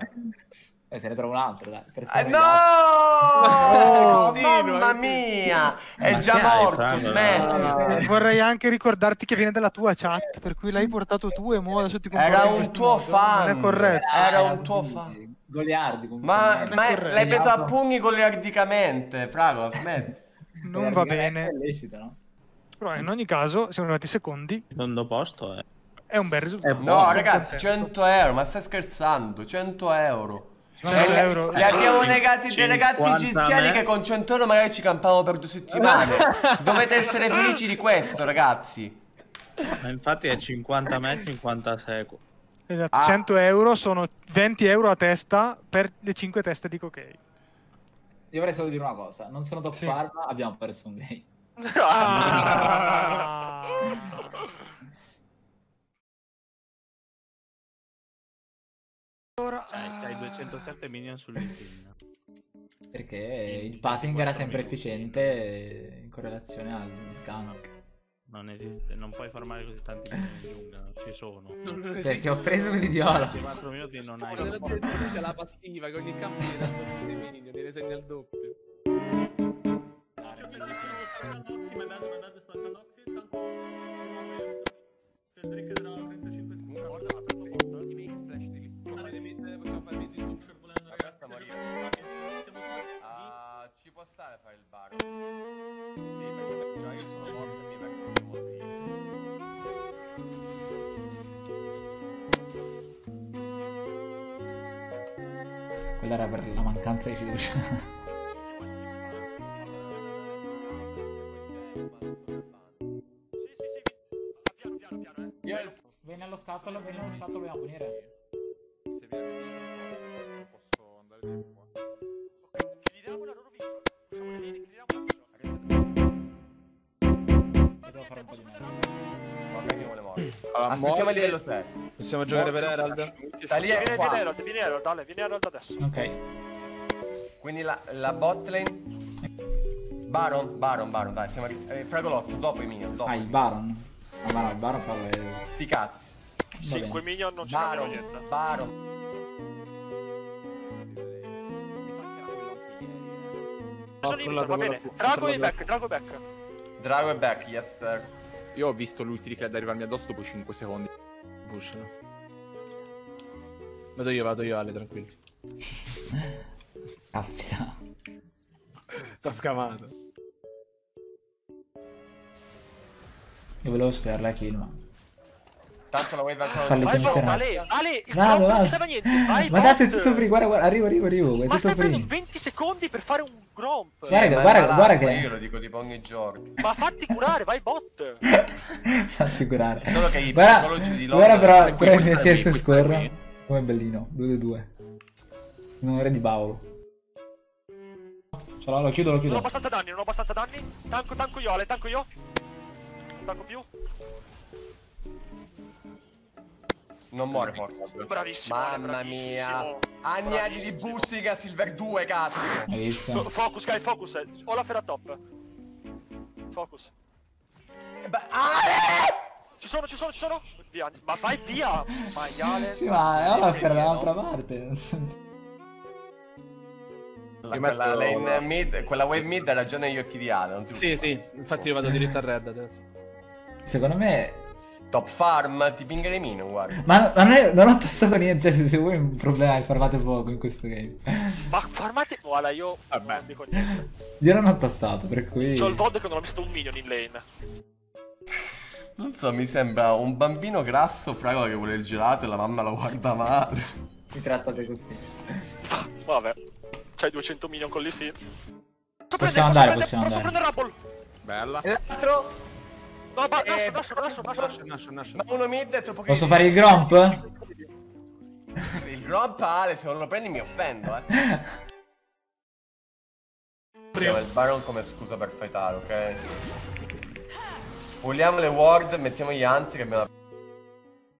Eh, se ne trova un altro, dai. Per Eh, no! (laughs) Continua, Mamma mia! È Ma già hai, morto, Franco? smetti. Eh, vorrei anche ricordarti che viene dalla tua chat, per cui l'hai portato tu e mo adesso ti Era un tuo fan. Non è corretto. Era un tuo fan. Goliardi comunque. Ma, ma l'hai preso a Goliardo. pugni goliardicamente, Frago, smetti. Non va bene. È lecito, no? Però in ogni caso siamo arrivati secondi, Secondo posto è. è un bel risultato. Eh, No, ragazzi, contento. 100 euro, ma stai scherzando? 100 euro. 100 Cioè, euro. Li abbiamo negati dei ragazzi 50 egiziani me. che con 100 euro magari ci campavano per due settimane. (laughs) Dovete essere felici di questo, ragazzi. Ma infatti è 50 me 50 seco. Esatto, Ah. 100 euro sono 20 euro a testa per le 5 teste di cocaine. Io vorrei solo dire una cosa. Non sono top Sì. farm, abbiamo perso un game. (laughs) Ah. (laughs) Ora, Cioè, c'hai 207 minion sull'Isin. Perché il pathing era sempre efficiente in correlazione al gank. Non esiste, non puoi farmare così tanti minion in giungla, non ci sono. (laughs) Perché ho preso quelli di oro. 4 minuti non hai. Nella c'è la passiva che ogni campo viene dal doppio dei minion, viene segna il doppio. Sì, stare a fare il bar. Sì, perché già io sono morto e mi vergogno moltissimo. Quella era per la mancanza di fiducia. Vieni allo scatolo, vieni allo scatolo, dobbiamo venire. Se vieni, posso andare di qua. Aspettiamo a livello 6. Possiamo giocare per Herald? Sta lì, Vieni, vieni. Herald, vieni Herald, dale, vieni Herald adesso. Ok. Quindi la, la bot lane... Baron, Baron, Baron, dai, siamo arrivati. Eh, Fragolozzo, dopo i minion, dopo. Ah, il Baron. Ah, ma no, il Baron parla. Sti cazzi. Va bene. 5 minion non ci Baron, niente. Baron. Sono in va bene. Drago e back, Drago e back. Drago è back, yes sir. Io ho visto l'ulti di Kled arrivarmi addosso dopo 5 secondi. Pushano. Vado io, vado io, Ale, tranquillo. (laughs) Caspita. T'ho scamato. Io volevo sperla kill, ma... Tanto la wave ancora Falli non Vai Vai, bot. Ale, Ale, il Vado, drop non serve niente. Vai Ma è tutto free, guarda, guarda, arrivo, arrivo, arrivo, è Ma tutto stai free. prendendo 20 secondi per fare un gromp. Guarda che- è guarda- malato, guarda che- Io lo dico tipo ogni giorno. Ma fatti curare, vai bot. (laughs) Fa figurare. Solo che i Guarda, psicologi di guarda Londra- però, Qui, però questa qui, CS scorre. Come bellino, 2-2. In onore di Paolo. Ce l'ho, lo chiudo, lo Non ho chiudo. abbastanza danni, non ho abbastanza danni. Tanco, tanco io, Ale, tanco io. Non tanco più. Non muore forse. Bravissimo, Mamma mia. bravissimo. Agnelli di. Bustica Silver 2, cazzo. Hai visto? Fo- Focus, guy, focus. Ho la fera top. Focus. Eh, Ale! Ci sono, ci sono, ci sono. Via. Ma vai via. Maiale. Sì, ma ora per Vedi, l'altra no? parte. La, quella lane mid, quella wave mid ha ragione gli occhi di Ale. Sì, sì, infatti io vado diritto a red adesso. Secondo me... Top farm, ti pingere mino, guarda. Ma non, è- non ho tassato niente, cioè, se vuoi un problema è farmate poco in questo game. Ma farmate. Guarda, io non dico niente. Io non ho tassato, per cui... C'ho il VOD che non ho visto un minion in lane. Non so, mi sembra un bambino grasso, fragola che vuole il gelato e la mamma lo guarda male. Mi trattate così. Vabbè. C'hai 200 minion con lì, sì. Posso Possiamo prendere- andare, posso possiamo prendere- andare. Posso prendere Rumble? Bella. E l'altro? No, ma Eh, nascio, nascio, nascio. Nasce, nasce. Ma uno mid è troppo Posso fare il gromp? Il gromp Ale, se non lo prendi mi offendo, eh. Usiamo il Baron come scusa per fightare, ok? Puliamo le ward, mettiamo gli anzi che abbiamo